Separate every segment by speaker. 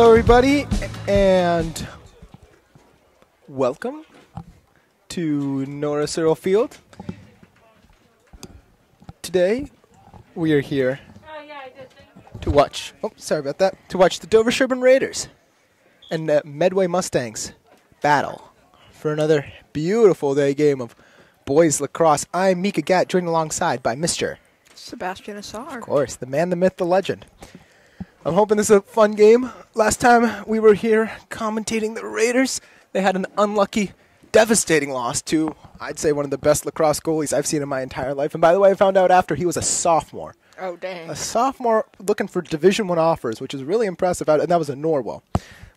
Speaker 1: Hello, everybody, and welcome to Norris Earl Field. Today, we are here to watch. Oh, sorry about that. To watch the Dover Sherborn Raiders and the Medway Mustangs battle for another beautiful day game of boys lacrosse. I'm Mika Gatt, joined alongside by Mister.
Speaker 2: Sebastian Assar.
Speaker 1: Of course, the man, the myth, the legend. I'm hoping this is a fun game. Last time we were here commentating the Raiders, they had an unlucky, devastating loss to, I'd say, one of the best lacrosse goalies I've seen in my entire life. And by the way, I found out after he was a sophomore.
Speaker 2: Oh dang.
Speaker 1: A sophomore looking for Division One offers, which is really impressive. And that was in Norwell.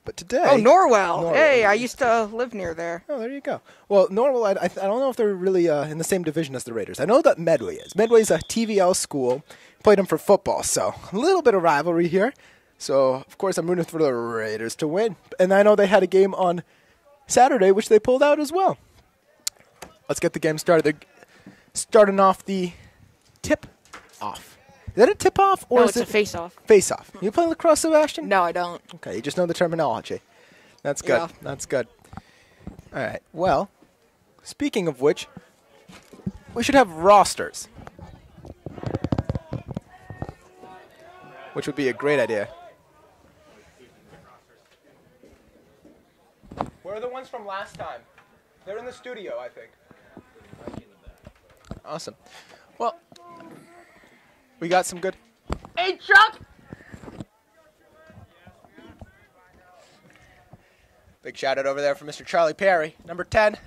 Speaker 1: But today.
Speaker 2: Oh Norwell.
Speaker 1: Norwell.
Speaker 2: Hey, I used to live near there.
Speaker 1: Oh, there you go. Well, Norwell, I, I, I don't know if they're really uh, in the same division as the Raiders. I know that Medway is. Medway is a TVL school. Played them for football, so a little bit of rivalry here. So, of course, I'm rooting for the Raiders to win. And I know they had a game on Saturday, which they pulled out as well. Let's get the game started. They're starting off the tip off. Is that a tip off or
Speaker 2: no,
Speaker 1: is
Speaker 2: it's
Speaker 1: it
Speaker 2: a face off.
Speaker 1: face off? You play lacrosse, Sebastian?
Speaker 2: No, I don't.
Speaker 1: Okay, you just know the terminology. That's good.
Speaker 2: Yeah.
Speaker 1: That's good. All right. Well, speaking of which, we should have rosters, which would be a great idea. Where are the ones from last time? They're in the studio, I think. Awesome. Well, we got some good.
Speaker 2: Hey, Chuck.
Speaker 1: Big shout out over there for Mr. Charlie Perry, number 10.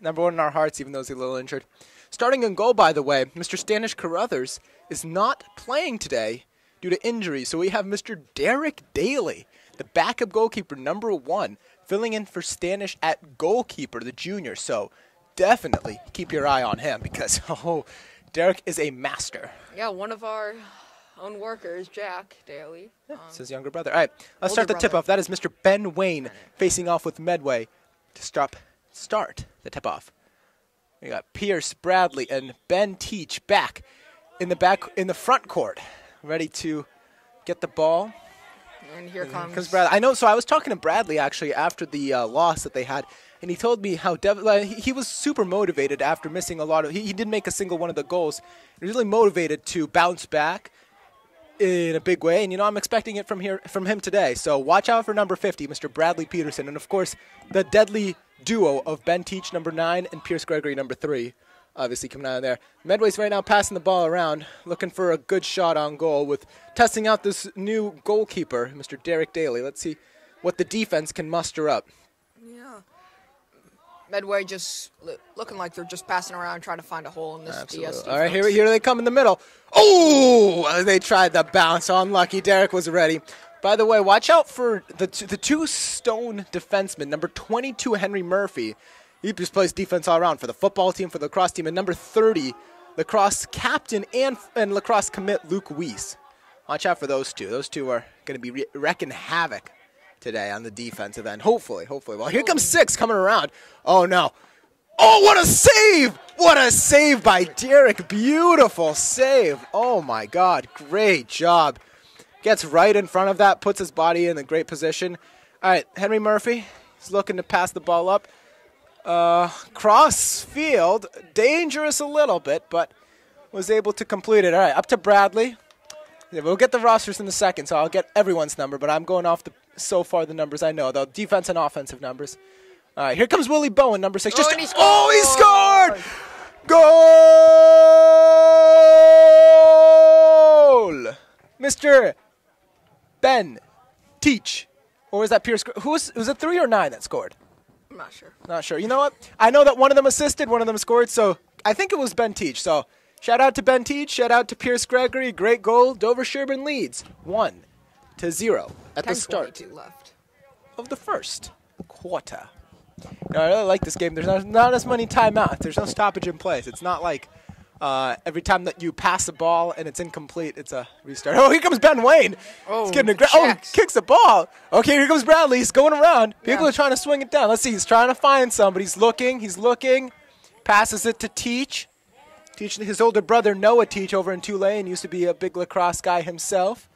Speaker 1: Number one in our hearts, even though he's a little injured. Starting in goal, by the way, Mr. Stanish Carruthers is not playing today due to injury. So we have Mr. Derek Daly, the backup goalkeeper, number one, filling in for Stanish at goalkeeper, the junior. So definitely keep your eye on him because, oh, Derek is a master.
Speaker 2: Yeah, one of our own workers, Jack Daly. Um,
Speaker 1: It's his younger brother. All right, let's start the tip off. That is Mr. Ben Wayne facing off with Medway to stop start the tip off. We got Pierce Bradley and Ben Teach back in the back in the front court, ready to get the ball.
Speaker 2: and here comes.
Speaker 1: Because Bradley, I know. So I was talking to Bradley actually after the uh, loss that they had, and he told me how dev- like, he, he was super motivated after missing a lot of. He, he didn't make a single one of the goals. He was really motivated to bounce back in a big way, and you know I'm expecting it from here from him today. So watch out for number 50, Mr. Bradley Peterson, and of course the deadly duo of Ben Teach, number nine, and Pierce Gregory, number three. Obviously coming out of there. Medway's right now passing the ball around, looking for a good shot on goal with testing out this new goalkeeper, Mr. Derek Daly. Let's see what the defense can muster up.
Speaker 2: Yeah. Medway just looking like they're just passing around trying to find a hole in this DS.
Speaker 1: All right, here, here they come in the middle. Oh, they tried the bounce. Unlucky. Derek was ready. By the way, watch out for the two, the two stone defensemen. Number 22, Henry Murphy. He just plays defense all around for the football team, for the lacrosse team. And number 30, lacrosse captain and, and lacrosse commit, Luke Weiss. Watch out for those two. Those two are going to be re- wrecking havoc today on the defensive end. Hopefully, hopefully. Well, here comes six coming around. Oh, no. Oh, what a save! What a save by Derek. Beautiful save. Oh, my God. Great job. Gets right in front of that, puts his body in a great position. All right, Henry Murphy. He's looking to pass the ball up. Uh, cross field. Dangerous a little bit, but was able to complete it. All right, up to Bradley. Yeah, We'll get the rosters in a second, so I'll get everyone's number, but I'm going off the so far the numbers I know, the defense and offensive numbers. All right, here comes Willie Bowen, number six.
Speaker 2: Oh,
Speaker 1: Just
Speaker 2: and he
Speaker 1: oh, he
Speaker 2: scored!
Speaker 1: scored! Goal! Mr. Ben Teach, or was that Pierce? Who was was it three or nine that scored?
Speaker 2: I'm not sure.
Speaker 1: Not sure. You know what? I know that one of them assisted, one of them scored, so I think it was Ben Teach. So shout out to Ben Teach, shout out to Pierce Gregory, great goal. Dover Sherborn leads one to zero at the start
Speaker 2: left.
Speaker 1: of the first quarter. You know, I really like this game. There's not, not as many timeouts. There's no stoppage in place. It's not like uh, every time that you pass the ball and it's incomplete, it's a restart. Oh, here comes Ben Wayne.
Speaker 2: Oh,
Speaker 1: He's getting a oh, kicks the ball. Okay, here comes Bradley. He's going around. People
Speaker 2: Yeah.
Speaker 1: are trying to swing it down. Let's see. He's trying to find somebody. He's looking. He's looking. Passes it to Teach. Teach his older brother Noah Teach over in Tulane used to be a big lacrosse guy himself.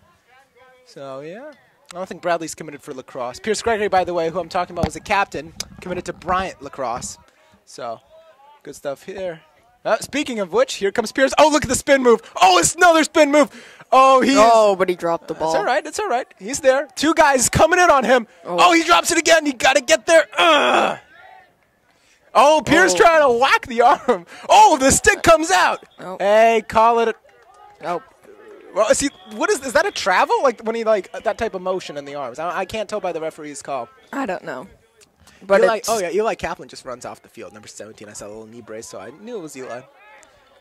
Speaker 1: So yeah. I don't think Bradley's committed for lacrosse. Pierce Gregory, by the way, who I'm talking about, was a captain, committed to Bryant lacrosse. So, good stuff here. Uh, speaking of which, here comes Pierce. Oh, look at the spin move. Oh, it's another spin move. Oh, he.
Speaker 2: Oh, but he dropped the ball.
Speaker 1: It's all right. It's all right. He's there. Two guys coming in on him. Oh, oh he drops it again. You got to get there. Ugh. Oh, Pierce oh. trying to whack the arm. Oh, the stick comes out. Oh. Hey, call it.
Speaker 2: oh.
Speaker 1: Well, see, what is is that a travel? Like when he like that type of motion in the arms? I, I can't tell by the referee's call.
Speaker 2: I don't know. But
Speaker 1: Eli, oh yeah, Eli Kaplan just runs off the field. Number 17. I saw a little knee brace, so I knew it was Eli.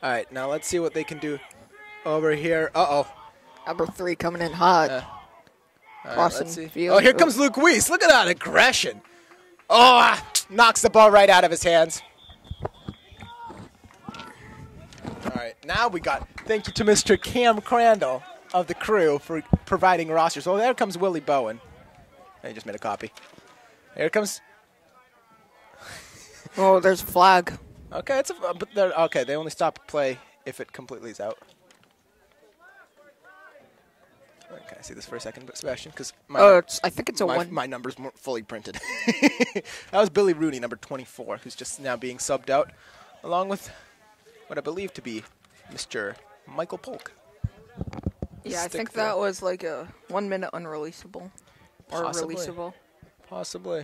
Speaker 1: All right, now let's see what they can do over here. Uh oh.
Speaker 2: Number three coming in hot. Uh,
Speaker 1: Crossing right, field. Oh, here comes Luke Weiss. Look at that aggression. Oh, knocks the ball right out of his hands. All right, now we got thank you to Mr. Cam Crandall of the crew for providing rosters. Oh, there comes Willie Bowen. I just made a copy. Here comes.
Speaker 2: Oh, there's a flag.
Speaker 1: Okay, it's a but they're okay. They only stop play if it completely is out. Okay, I see this for a second, but Sebastian, because
Speaker 2: oh, it's, I think it's a
Speaker 1: my,
Speaker 2: one.
Speaker 1: My numbers more fully printed. that was Billy Rooney, number 24, who's just now being subbed out, along with what I believe to be Mr. Michael Polk.
Speaker 2: Yeah, I think that was like a one minute unreleasable or
Speaker 1: Possibly.
Speaker 2: releasable.
Speaker 1: Possibly.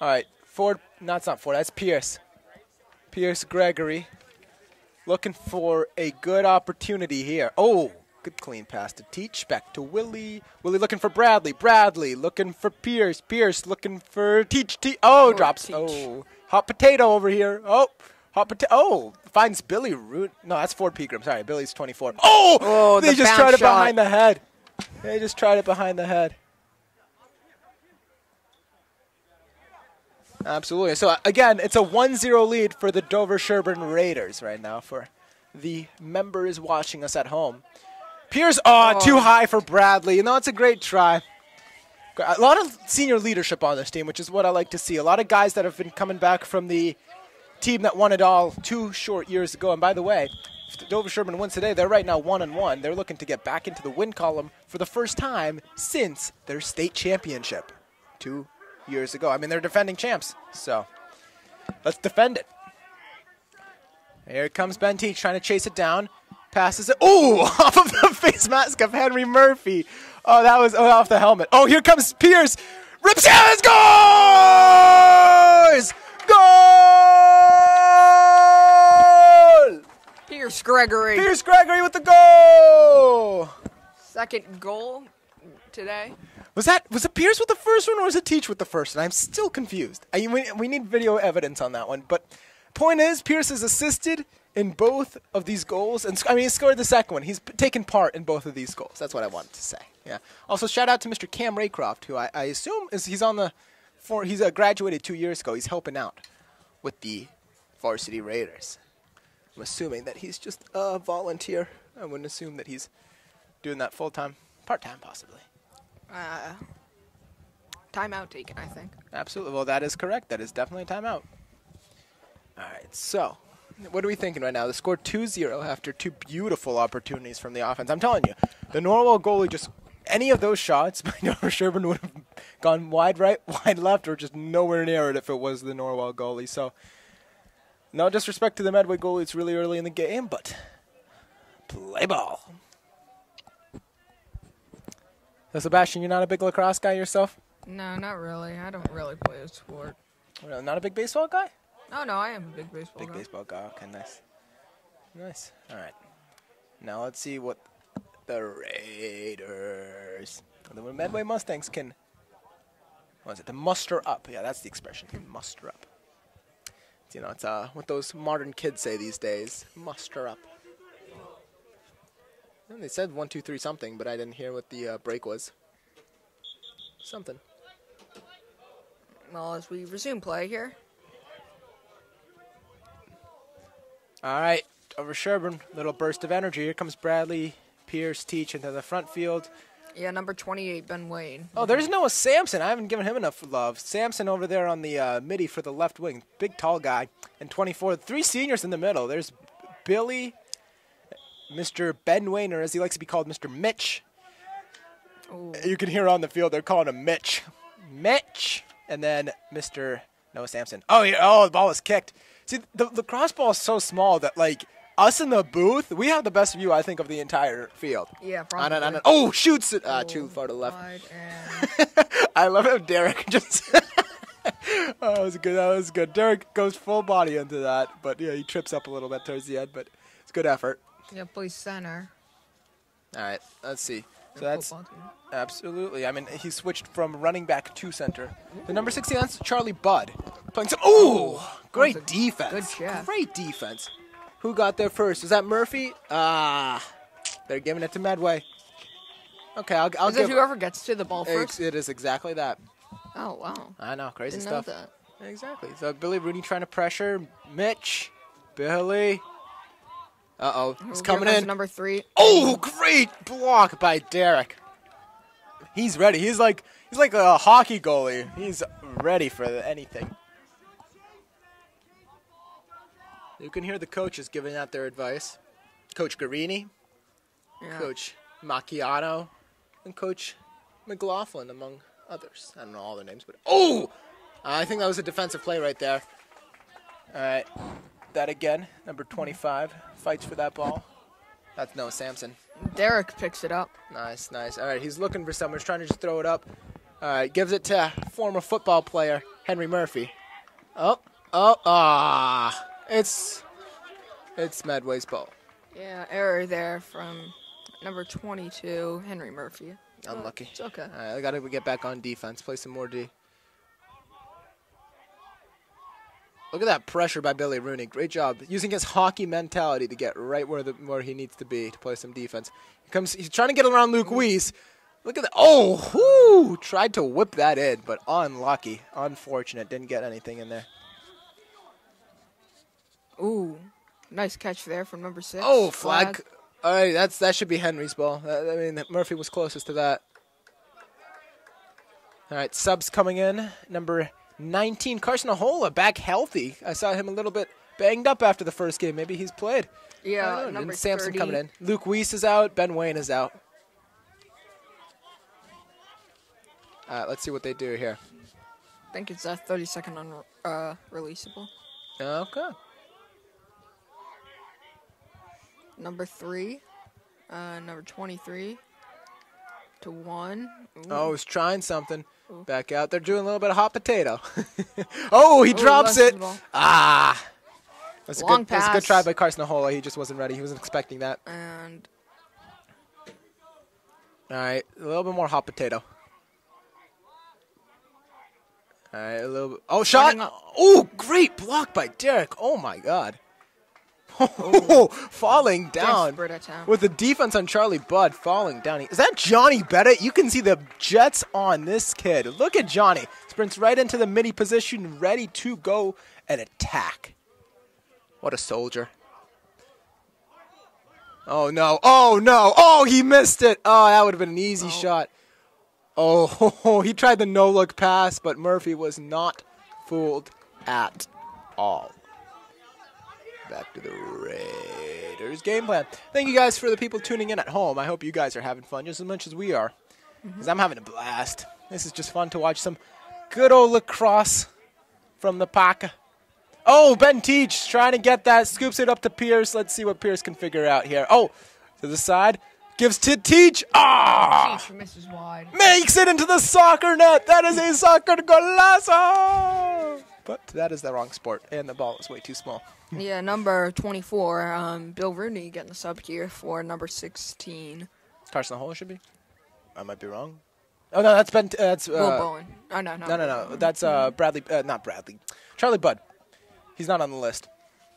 Speaker 1: All right, Ford. No, it's not Ford. That's Pierce. Pierce Gregory, looking for a good opportunity here. Oh, good clean pass to Teach. Back to Willie. Willie looking for Bradley. Bradley looking for Pierce. Pierce looking for Teach. Teach. Oh, oh drops. Teach. Oh, hot potato over here. Oh. Hot potato. Oh, finds Billy Root. No, that's Ford Pegram. Sorry, Billy's 24. Oh, oh they the just tried it behind the head. They just tried it behind the head. Absolutely. So uh, again, it's a 1-0 lead for the Dover Sherborn Raiders right now for the members watching us at home. Pierce, oh, oh, too high for Bradley. You know, it's a great try. A lot of senior leadership on this team, which is what I like to see. A lot of guys that have been coming back from the team that won it all two short years ago. And by the way, if Dover Sherborn wins today, they're right now one and one. They're looking to get back into the win column for the first time since their state championship two years ago. I mean, they're defending champs, so let's defend it. Here comes Ben Teach trying to chase it down. Passes it. Oh, off of the face mask of Henry Murphy. Oh, that was oh, off the helmet. Oh, here comes Pierce. Rips it. Scores! Goal!
Speaker 2: Pierce Gregory.
Speaker 1: Pierce Gregory with the goal.
Speaker 2: Second goal today.
Speaker 1: Was that was it Pierce with the first one or was it Teach with the first one? I'm still confused. I, we, we need video evidence on that one. But point is, Pierce has assisted in both of these goals, and I mean, he scored the second one. He's taken part in both of these goals. That's what I wanted to say. Yeah. Also, shout out to Mr. Cam Raycroft, who I, I assume is he's on the, for he's uh, graduated two years ago. He's helping out with the Varsity Raiders. I'm assuming that he's just a volunteer. I wouldn't assume that he's doing that full time, part time, possibly.
Speaker 2: Uh, timeout taken, I think.
Speaker 1: Absolutely. Well, that is correct. That is definitely a timeout. All right. So, what are we thinking right now? The score 2-0 after two beautiful opportunities from the offense. I'm telling you, the Norwell goalie just any of those shots by Noah Sherburne would have gone wide right, wide left, or just nowhere near it if it was the Norwell goalie. So, no disrespect to the Medway goalie. It's really early in the game, but play ball. So Sebastian, you're not a big lacrosse guy yourself?
Speaker 2: No, not really. I don't really play a sport.
Speaker 1: Really? Not a big baseball guy?
Speaker 2: No, no, I am a big baseball
Speaker 1: big
Speaker 2: guy.
Speaker 1: Big baseball guy. Okay, nice. Nice. All right. Now let's see what the Raiders, the Medway Mustangs can. What is it? To muster up. Yeah, that's the expression. Muster up. you know, it's uh, what those modern kids say these days. Muster up. They said one, two, three something, but I didn't hear what the uh, break was. Something.
Speaker 2: Well, as we resume play here.
Speaker 1: All right, over Sherborn, little burst of energy. Here comes Bradley Pierce Teach into the front field.
Speaker 2: Yeah, number 28, Ben Wayne.
Speaker 1: Oh, there's Noah Sampson. I haven't given him enough love. Sampson over there on the uh, midi for the left wing. Big, tall guy. And 24, three seniors in the middle. There's Billy, Mr. Ben Wayne, or as he likes to be called, Mr. Mitch.
Speaker 2: Ooh.
Speaker 1: You can hear on the field they're calling him Mitch. Mitch. And then Mr. Noah Sampson. Oh, yeah. Oh, the ball is kicked. See, the, the cross ball is so small that, like, us in the booth, we have the best view, I think, of the entire field.
Speaker 2: Yeah,
Speaker 1: On and on
Speaker 2: probably.
Speaker 1: oh, shoots it. Uh, too far to the left. I love how Derek just. oh, that was good. That was good. Derek goes full body into that, but yeah, he trips up a little bit towards the end, but it's good effort.
Speaker 2: Yeah, plays center.
Speaker 1: All right, let's see. So that's absolutely. I mean, he switched from running back to center. The number 16, that's Charlie Budd. Playing some. Ooh, great defense. Great defense. Who got there first? Was that Murphy? Ah, they're giving it to Medway. Okay, I'll, I'll
Speaker 2: Is it
Speaker 1: give.
Speaker 2: whoever gets to the ball first?
Speaker 1: It is exactly that.
Speaker 2: Oh wow.
Speaker 1: I know, crazy
Speaker 2: Didn't know
Speaker 1: stuff.
Speaker 2: that.
Speaker 1: Exactly. So Billy Rooney trying to pressure Mitch. Billy. Uh oh. He's coming in.
Speaker 2: Number three.
Speaker 1: Oh, great block by Derek. He's ready. He's like he's like a hockey goalie. He's ready for anything. You can hear the coaches giving out their advice. Coach Garini,
Speaker 2: Yeah.
Speaker 1: Coach Macchiato, and Coach McLaughlin, among others. I don't know all their names, but oh, I think that was a defensive play right there. All right, that again. Number 25 fights for that ball. That's Noah Sampson.
Speaker 2: Derek picks it up.
Speaker 1: Nice, nice. All right, he's looking for someone. He's trying to just throw it up. All right, gives it to former football player Henry Murphy. Oh, oh, ah! It's it's Medway's ball.
Speaker 2: Yeah, error there from number 22, Henry Murphy.
Speaker 1: Unlucky.
Speaker 2: It's okay.
Speaker 1: All right, I got to get back on defense. Play some more D. Look at that pressure by Billy Rooney. Great job using his hockey mentality to get right where the where he needs to be to play some defense. He comes. He's trying to get around Luke Weiss. Look at that. Oh, whoo! Tried to whip that in, but unlucky. Unfortunate. Didn't get anything in there.
Speaker 2: Ooh, nice catch there from number six.
Speaker 1: Oh, flag. All right, that's that should be Henry's ball. I mean, Murphy was closest to that. All right, subs coming in. Number 19, Carson Ahola, back healthy. I saw him a little bit banged up after the first game. Maybe he's played.
Speaker 2: Yeah,
Speaker 1: know.
Speaker 2: number
Speaker 1: And Samson
Speaker 2: 30.
Speaker 1: coming in. Luke Weiss is out. Ben Wayne is out. Uh, let's see what they do here.
Speaker 2: I think it's a 30 second un- uh, releasable.
Speaker 1: Okay.
Speaker 2: Number three, uh, number 23 to one. Ooh.
Speaker 1: Oh, he's trying something. Back out. They're doing a little bit of hot potato. oh, he
Speaker 2: Ooh,
Speaker 1: drops it. Ah. That's a,
Speaker 2: Long
Speaker 1: good, that's a good try by Carson Ahola. He just wasn't ready. He wasn't expecting that.
Speaker 2: And
Speaker 1: All right, a little bit more hot potato. All right, a little bit. Oh, shot! Oh, great block by Derek. Oh my God. Oh, falling down with the defense on Charlie Budd falling down. Is that Johnny Bennett? You can see the jets on this kid. Look at Johnny. Sprints right into the midi position, ready to go and attack. What a soldier. Oh no. Oh no. Oh, he missed it. Oh, that would have been an easy shot. Oh, he tried the no look pass, but Murphy was not fooled at all. Back to the Raiders game plan. Thank you guys for the people tuning in at home. I hope you guys are having fun just as much as we are. Because I'm having a blast. This is just fun to watch some good old lacrosse from the pack. Oh, Ben Teach trying to get that. Scoops it up to Pierce. Let's see what Pierce can figure out here. Oh, to the side. Gives to Teach. Ah!
Speaker 2: Teach misses wide.
Speaker 1: Makes it into the soccer net. That is a soccer golazo. But that is the wrong sport, and the ball is way too small.
Speaker 2: Yeah, number 24, um, Bill Rooney getting the sub here for number 16,
Speaker 1: Carson Hole should be. I might be wrong. Oh no, that's Ben. Uh, that's uh,
Speaker 2: Will Bowen. Oh, no, no.
Speaker 1: no, no, no. That's uh, Bradley. Uh, not Bradley. Charlie Budd. He's not on the list.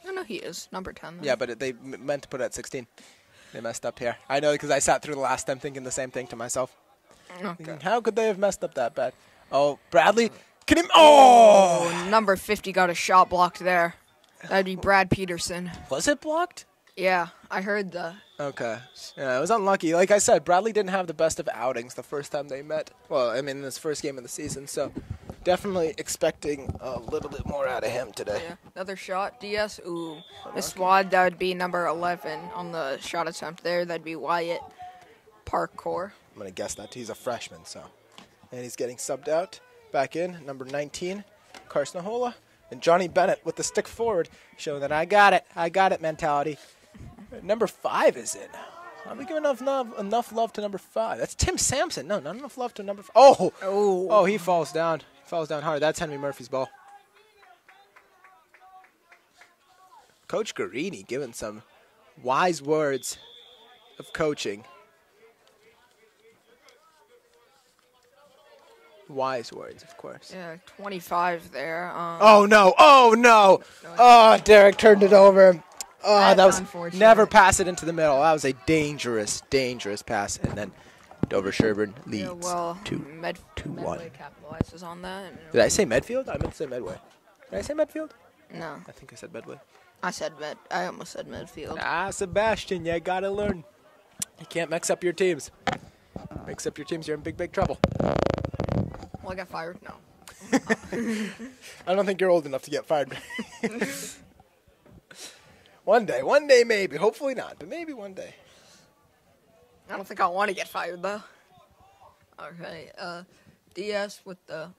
Speaker 2: No, no, he is. Number 10. then.
Speaker 1: Yeah, but it, they m- meant to put it at 16. They messed up here. I know because I sat through the last time thinking the same thing to myself.
Speaker 2: Okay.
Speaker 1: How could they have messed up that bad? Oh, Bradley. Can him? Oh,
Speaker 2: Oh, number 50 got a shot blocked there. That'd be Brad Peterson.
Speaker 1: was it blocked?
Speaker 2: Yeah, I heard the.
Speaker 1: Okay. Yeah, it was unlucky. Like I said, Bradley didn't have the best of outings the first time they met. Well, I mean, in this first game of the season, so definitely expecting a little bit more out of him today.
Speaker 2: Yeah, another shot. DS. Ooh, this wad that would be number 11 on the shot attempt there. That'd be Wyatt Parkour.
Speaker 1: I'm gonna guess that he's a freshman. So, and he's getting subbed out. Back in number 19, Carson Ahola, and Johnny Bennett with the stick forward, showing that I got it, I got it mentality. Number five is in. Are we giving enough love, enough love to number five? That's Tim Sampson. No, not enough love to number. F- oh,
Speaker 2: Oh.
Speaker 1: oh, he falls down. He falls down hard. That's Henry Murphy's ball. Coach Garini giving some wise words of coaching. Wise words, of course.
Speaker 2: Yeah, 25 there. Um,
Speaker 1: Oh no! Oh no! Oh, Derek turned it over. Oh, that was
Speaker 2: unfortunate.
Speaker 1: never pass it into the middle. That was a dangerous, dangerous pass, and then Dover Sherborn leads
Speaker 2: yeah, well,
Speaker 1: two.
Speaker 2: Med-
Speaker 1: two,
Speaker 2: Medway
Speaker 1: one.
Speaker 2: capitalizes on that.
Speaker 1: Did I say Medfield? I meant to say Medway. Did I say Medfield?
Speaker 2: No,
Speaker 1: I think I said Medway.
Speaker 2: I said Med. I almost said Medfield.
Speaker 1: Ah, Sebastian, you gotta learn. You can't mix up your teams. Mix up your teams, you're in big, big trouble.
Speaker 2: I got fired. No.
Speaker 1: I don't think you're old enough to get fired. one day, one day maybe. Hopefully not, but maybe one day.
Speaker 2: I don't think I want to get fired though. Okay, uh, DS with the.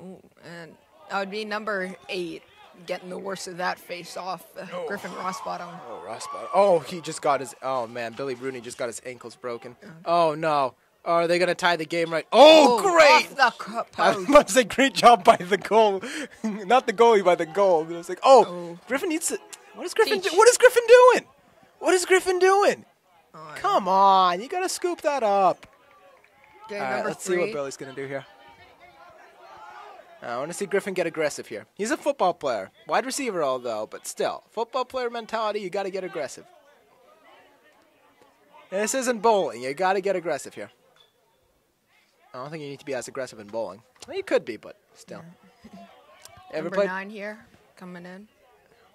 Speaker 2: Ooh, and I would be number eight, getting the worst of that face off. Uh,
Speaker 1: Oh.
Speaker 2: Griffin Rossbottom.
Speaker 1: Oh, Rossbottom. Oh, he just got his. Oh man, Billy Rooney just got his ankles broken. Oh no. Oh, are they gonna tie the game right? Oh, great!
Speaker 2: The cu-
Speaker 1: I must say, great job by the goal, not the goalie, by the goal. But it was like, oh,
Speaker 2: Oh.
Speaker 1: Griffin needs to. What is Griffin? Do, what is Griffin doing? What is Griffin doing?
Speaker 2: Oh,
Speaker 1: Come on, you gotta scoop that up.
Speaker 2: Okay,
Speaker 1: All right, let's
Speaker 2: three.
Speaker 1: see what Billy's gonna do here. I want to see Griffin get aggressive here. He's a football player, wide receiver, although, but still, football player mentality. You got to get aggressive. This isn't bowling. You got to get aggressive here. I don't think you need to be as aggressive in bowling. Well, you could be, but still. Ever
Speaker 2: number
Speaker 1: played
Speaker 2: nine here, coming in.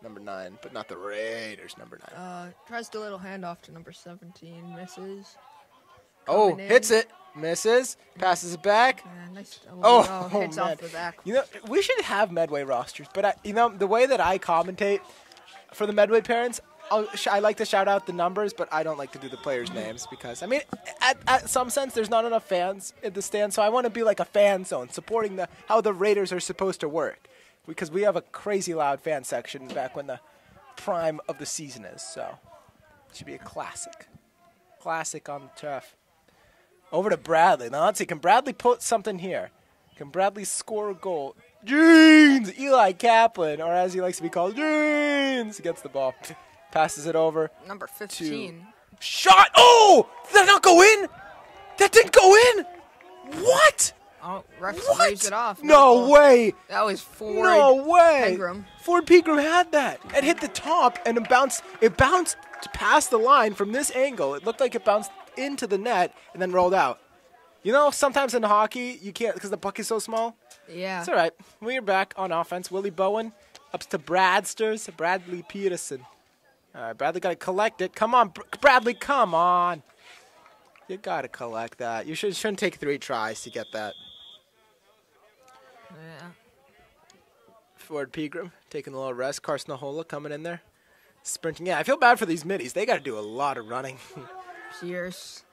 Speaker 1: number nine, but not the Raiders. Number nine.
Speaker 2: Uh, tries the little handoff to number 17, misses.
Speaker 1: oh,
Speaker 2: in.
Speaker 1: hits it, misses, passes it back.
Speaker 2: Yeah, nice.
Speaker 1: Oh,
Speaker 2: Oh, hits
Speaker 1: man.
Speaker 2: off the back.
Speaker 1: You know, we should have Medway rosters, but I, you know, the way that I commentate for the Medway parents, I'll, sh- I like to shout out the numbers, but I don't like to do the players' names because I mean, at, at some sense, there's not enough fans in the stand, so I want to be like a fan zone, supporting the how the Raiders are supposed to work, because we have a crazy loud fan section back when the prime of the season is. So, it should be a classic, classic on the turf. Over to Bradley. Now let's see. Can Bradley put something here? Can Bradley score a goal? Jeans! Eli Kaplan, or as he likes to be called, Jeans, gets the ball. Passes it over.
Speaker 2: Number 15.
Speaker 1: Shot! Oh! Did that not go in? That didn't go in? What?
Speaker 2: Oh, ref
Speaker 1: What?
Speaker 2: waves it off.
Speaker 1: No way!
Speaker 2: That was Ford.
Speaker 1: No way!
Speaker 2: Pegram.
Speaker 1: Ford Pegram had that. It hit the top and it bounced. It bounced past the line from this angle. It looked like it bounced into the net and then rolled out. You know, sometimes in hockey you can't because the puck is so small.
Speaker 2: Yeah.
Speaker 1: It's all right. We're back on offense. Willie Bowen up to Bradsters. Bradley Peterson. All right, Bradley got to collect it. Come on, Br- Bradley. Come on. You got to collect that. You should, shouldn't take three tries to get that.
Speaker 2: Yeah.
Speaker 1: Ford Pegram taking a little rest. Carson Ahola coming in there. Sprinting. Yeah, I feel bad for these middies. They got to do a lot of running.
Speaker 2: Pierce.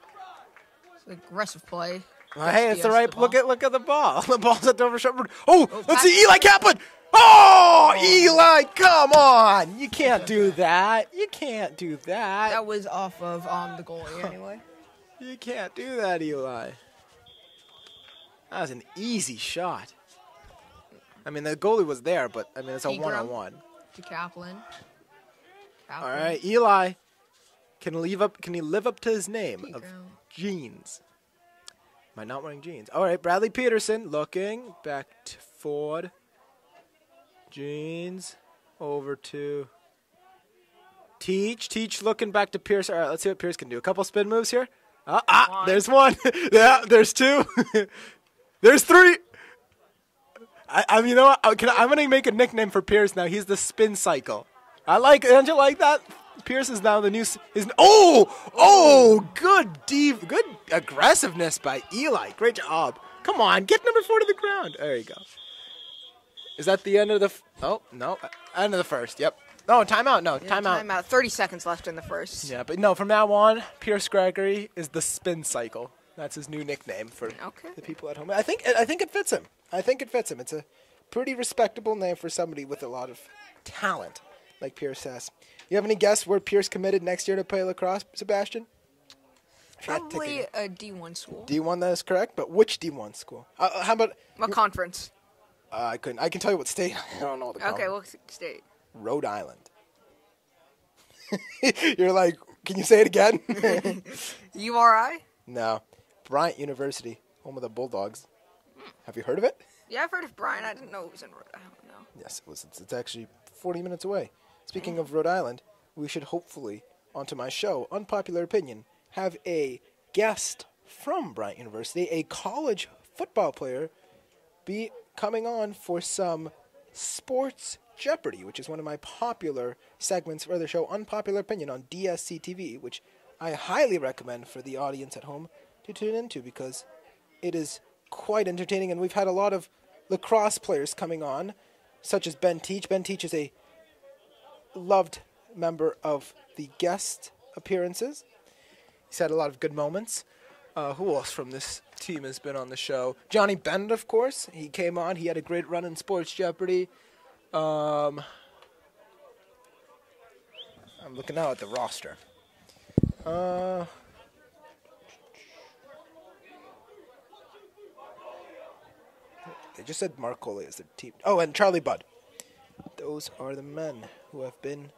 Speaker 2: It's aggressive play.
Speaker 1: Well, hey, it's the right.
Speaker 2: the
Speaker 1: look at look at the ball. The ball's at Dover Shepherd. Oh,
Speaker 2: Oh,
Speaker 1: let's see Eli Kaplan. Oh, Eli, come on! You can't do that. You can't do that.
Speaker 2: That was off of um the goalie anyway.
Speaker 1: You can't do that, Eli. That was an easy shot. I mean, the goalie was there, but I mean, it's a one-on-one.
Speaker 2: to Kaplan.
Speaker 1: All
Speaker 2: Kaplan.
Speaker 1: right, Eli can leave up. Can he live up to his name of jeans? Am I not wearing jeans? All right, Bradley Peterson looking back to Ford. Jeans over to Teach. Teach looking back to Pierce. All right, let's see what Pierce can do. A couple spin moves here. Ah, ah
Speaker 2: One.
Speaker 1: there's one. yeah, there's two. there's three. I, I mean, you know what? I- Can, I'm going to make a nickname for Pierce now. He's the spin cycle. I like. Don't you like that? Pierce is now the new. Is oh oh good deep good aggressiveness by Eli. Great job. Come on, get number four to the ground. There you go. Is that the end of the? F- oh no, end of the first. Yep. No, timeout. No,
Speaker 2: Yeah,
Speaker 1: timeout.
Speaker 2: Timeout. 30 seconds left in the first.
Speaker 1: Yeah, but no, from now on, Pierce Gregory is the spin cycle. That's his new nickname for
Speaker 2: Okay.
Speaker 1: the people at home. I think I think it fits him. I think it fits him. It's a pretty respectable name for somebody with a lot of talent, like Pierce has. You have any guess where Pierce committed next year to play lacrosse, Sebastian? If you had to take
Speaker 2: Probably
Speaker 1: a-
Speaker 2: a D1 school.
Speaker 1: D1 that is correct, but which D1 school? Uh, uh, how about
Speaker 2: what conference?
Speaker 1: Uh, I couldn't. I can tell you what state. I don't know the.
Speaker 2: Okay, what state?
Speaker 1: Rhode Island. You're like, can you say it again?
Speaker 2: URI?
Speaker 1: no, Bryant University, home of the Bulldogs. Have you heard of it?
Speaker 2: Yeah, I've heard of Brian. I didn't know it was in Rhode Island. No.
Speaker 1: Yes, it was. It's, it's actually 40 minutes away. Speaking of Rhode Island, we should hopefully, onto my show, Unpopular Opinion, have a guest from Bryant University, a college football player, be coming on for some Sports Jeopardy, which is one of my popular segments for the show, Unpopular Opinion on DSC TV, which I highly recommend for the audience at home to tune into because it is quite entertaining, and we've had a lot of lacrosse players coming on, such as Ben Teach. Ben Teach is a loved member of the guest appearances. He's had a lot of good moments. Uh, who else from this team has been on the show? Johnny Bennett, of course. He came on. He had a great run in Sports Jeopardy. Um, I'm looking now at the roster. Uh, they just said Mark Coley is the team. Oh, and Charlie Budd. Those are the men who have been,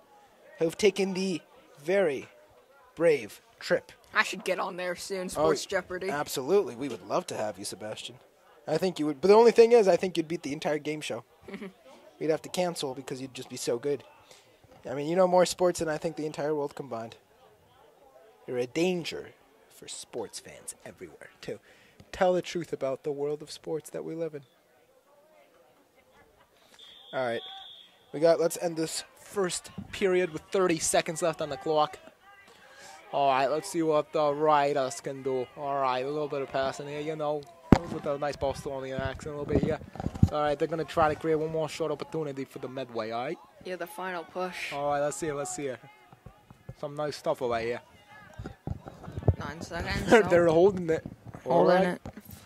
Speaker 1: who have taken the very brave trip.
Speaker 2: I should get on there soon. Oh, sports
Speaker 1: Oh,
Speaker 2: Jeopardy.
Speaker 1: Absolutely, we would love to have you, Sebastian. I think you would, but the only thing is, I think you'd beat the entire game show. We'd have to cancel because you'd just be so good. I mean, you know more sports than I think the entire world combined. You're a danger for sports fans everywhere to tell the truth about the world of sports that we live in. All right, we got. Let's end this first period with 30 seconds left on the clock. All right, let's see what the Riders can do. All right, a little bit of passing here, you know, with a nice ball on the accent, a little bit here. All right, they're gonna try to create one more short opportunity for the Medway. All right.
Speaker 2: Yeah, the final push.
Speaker 1: All right, let's see it. Let's see it. Some nice stuff over here.
Speaker 2: Nine seconds.
Speaker 1: They're holding it. All
Speaker 2: Holding
Speaker 1: right.
Speaker 2: it.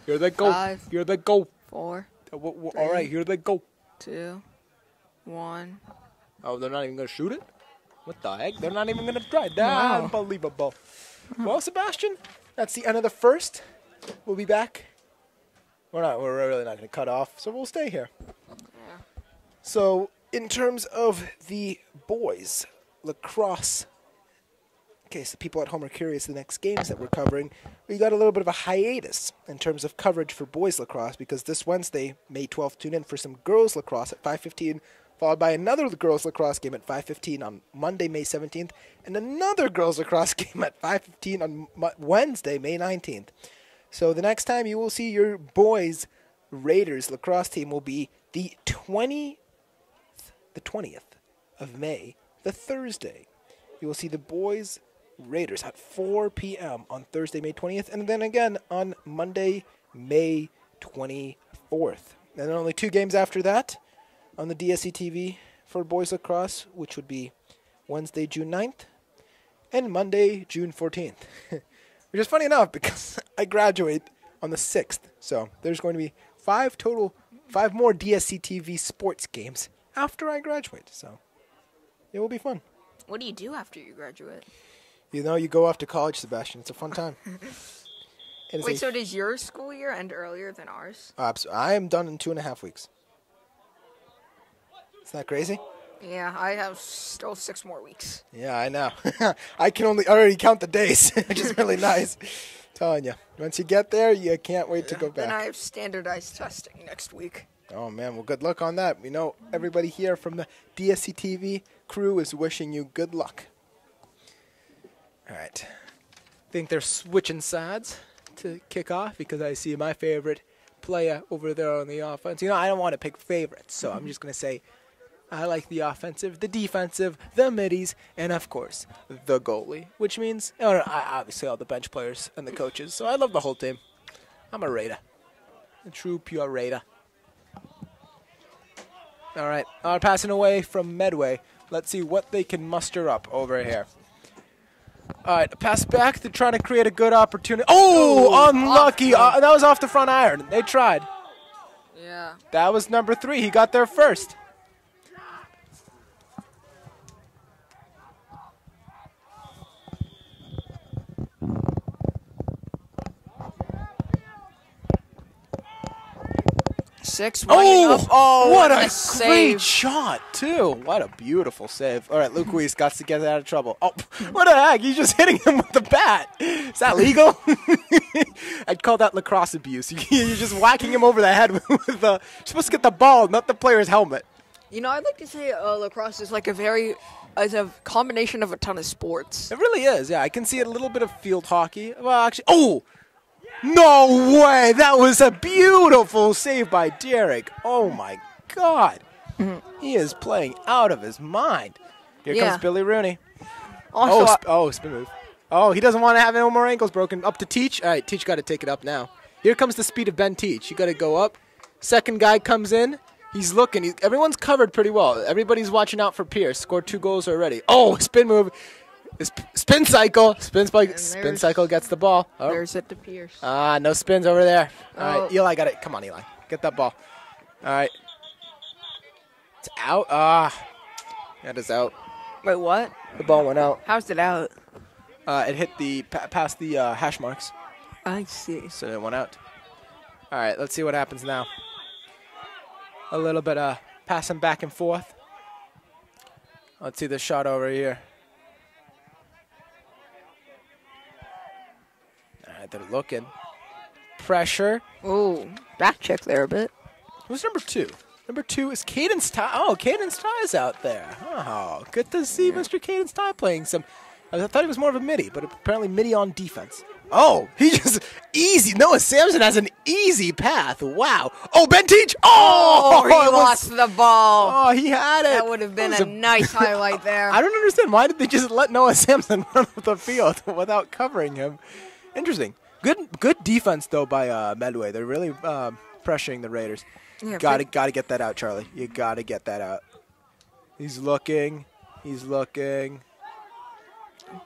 Speaker 1: Here they go.
Speaker 2: Five.
Speaker 1: Here they go.
Speaker 2: Four,
Speaker 1: Uh, All right, here they go.
Speaker 2: two, one.
Speaker 1: Oh, they're not even gonna shoot it. What the heck? They're not even gonna try.
Speaker 2: Wow.
Speaker 1: Unbelievable. Well, Sebastian, that's the end of the first. We'll be back. We're not. We're really not gonna cut off, so we'll stay here.
Speaker 2: Yeah.
Speaker 1: So, in terms of the boys lacrosse, in case the people at home are curious, the next games that we're covering, we got a little bit of a hiatus in terms of coverage for boys lacrosse because this Wednesday, May 12th, tune in for some girls lacrosse at 5:15, followed by another girls lacrosse game at 5:15 on Monday, May 17th, and another girls lacrosse game at 5:15 on Wednesday, May 19th. So the next time you will see your boys Raiders lacrosse team will be the 20 the 20th of May, the Thursday. You will see the boys Raiders at 4 p.m. on Thursday, May 20th, and then again on Monday, May 24th. And then only two games after that on the DSC TV for boys lacrosse, which would be Wednesday, June 9th, and Monday, June 14th. Which is funny enough because I graduate on the 6th. So there's going to be five total, five more DSC TV sports games after I graduate. So it will be fun.
Speaker 2: What do you do after you graduate?
Speaker 1: You know, you go off to college, Sebastian. It's a fun time.
Speaker 2: Wait, so does your school year end earlier than ours?
Speaker 1: Abs- I am done in two and a half weeks. Isn't that crazy?
Speaker 2: Yeah, I have still six more weeks.
Speaker 1: Yeah, I know. I can only already count the days, which is really nice. Telling you, once you get there, you can't wait to go
Speaker 2: back. And
Speaker 1: I
Speaker 2: have standardized testing next week.
Speaker 1: Oh man, well, good luck on that. We know everybody here from the DSC TV crew is wishing you good luck. All right, I think they're switching sides to kick off because I see my favorite player over there on the offense. You know, I don't want to pick favorites, so I'm just gonna say I like the offensive, the defensive, the middies, and of course the goalie, which means no, obviously all the bench players and the coaches. So I love the whole team. I'm a Raider, a true pure Raider. All right, uh, passing away from Medway, Let's see what they can muster up over here. All right, pass back. They're trying to create a good opportunity. Oh,
Speaker 2: Ooh,
Speaker 1: unlucky. Uh, that was off the front iron. They tried.
Speaker 2: Yeah.
Speaker 1: That was number three. He got there first.
Speaker 2: Six running up. Oh,
Speaker 1: what
Speaker 2: and
Speaker 1: a great
Speaker 2: save.
Speaker 1: shot, too. What a beautiful save. All right, Luke Weiss got to get out of trouble. Oh, what the heck? He's just hitting him with the bat. Is that legal? I'd call that lacrosse abuse. You're just whacking him over the head with, with the. You're supposed to get the ball, not the player's helmet.
Speaker 2: You know, I'd like to say uh, lacrosse is like a very, as a combination of a ton of sports.
Speaker 1: It really is, yeah. I can see a little bit of field hockey. Well, actually, oh! No way! That was a beautiful save by Derek. Oh my God. He is playing out of his mind. Here
Speaker 2: Yeah.
Speaker 1: comes Billy Rooney.
Speaker 2: Also,
Speaker 1: Oh, sp- oh, spin move. Oh, he doesn't want to have any more ankles broken. Up to Teach. All right, Teach got to take it up now. Here comes the speed of Ben Teach. You got to go up. Second guy comes in. He's looking. He, everyone's covered pretty well. Everybody's watching out for Pierce. Scored two goals already. Oh, spin move. Sp- Spin cycle. Spin spike. Spin cycle gets the ball. Oh.
Speaker 2: there's it to Pierce.
Speaker 1: Ah, no spins over there. All right,
Speaker 2: Oh.
Speaker 1: Eli got it. Come on, Eli. Get that ball. All right. It's out. Ah. That is out.
Speaker 2: Wait, what?
Speaker 1: The ball went out.
Speaker 2: How's it out?
Speaker 1: Uh, it hit the pa- past the uh, hash marks,
Speaker 2: I see.
Speaker 1: so it went out. All right, let's see what happens now. A little bit of passing back and forth. Let's see the shot over here. All right, they're looking. Pressure.
Speaker 2: Oh, back check there a bit.
Speaker 1: Who's number two? Number two is Cadence Ty. Oh, Cadence Ty is out there. Oh, good to see Mr. Cadence Ty playing some. I thought he was more of a midi, but apparently midi on defense. Oh, he just easy. Noah Samson has an easy path. Wow. Oh, Ben Teach. Oh,
Speaker 2: Oh, he
Speaker 1: was-
Speaker 2: lost the ball.
Speaker 1: Oh, he had it.
Speaker 2: that would have been
Speaker 1: That
Speaker 2: a nice highlight there.
Speaker 1: I don't understand. Why did they just let Noah Samson run off the field without covering him? Interesting. Good, good defense though by uh, Medway. They're really uh, pressuring the Raiders.
Speaker 2: Yeah,
Speaker 1: gotta, gotta get that out, Charlie. You gotta get that out. He's looking. He's looking.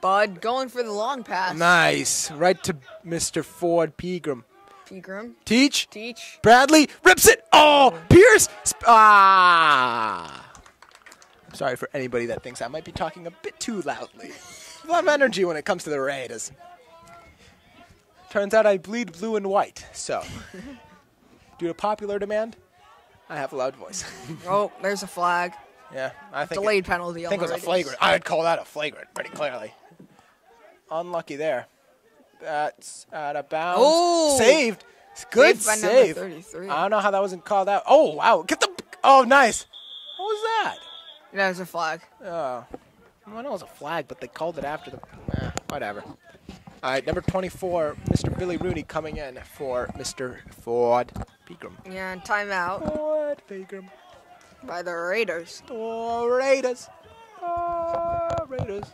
Speaker 2: Budd going for the long pass.
Speaker 1: Nice. Right to Mr. Ford Pegram.
Speaker 2: Pegram.
Speaker 1: Teach.
Speaker 2: Teach.
Speaker 1: Bradley rips it. Oh, Pierce. Sp- ah. I'm sorry for anybody that thinks I might be talking a bit too loudly. A lot of energy when it comes to the Raiders. Turns out I bleed blue and white, so due to popular demand, I have a loud voice.
Speaker 2: Oh, there's a flag.
Speaker 1: yeah, I think
Speaker 2: Delayed
Speaker 1: it,
Speaker 2: penalty.
Speaker 1: I think it was a flagrant. I'd call that a flagrant, pretty clearly. Unlucky there. That's out of bounds.
Speaker 2: Oh!
Speaker 1: Saved. Good
Speaker 2: Saved by number
Speaker 1: save.
Speaker 2: 33.
Speaker 1: I don't know how that wasn't called out. Oh wow! Get the. Oh nice. What was that?
Speaker 2: Yeah, it was a flag.
Speaker 1: Oh, I know it was a flag, but they called it after the. Eh, whatever. All right, number 24, Mr. Billy Rooney coming in for Mr. Ford Pegram.
Speaker 2: Yeah, and timeout
Speaker 1: Ford Pegram.
Speaker 2: by the Raiders.
Speaker 1: Oh, Raiders. Oh, Raiders.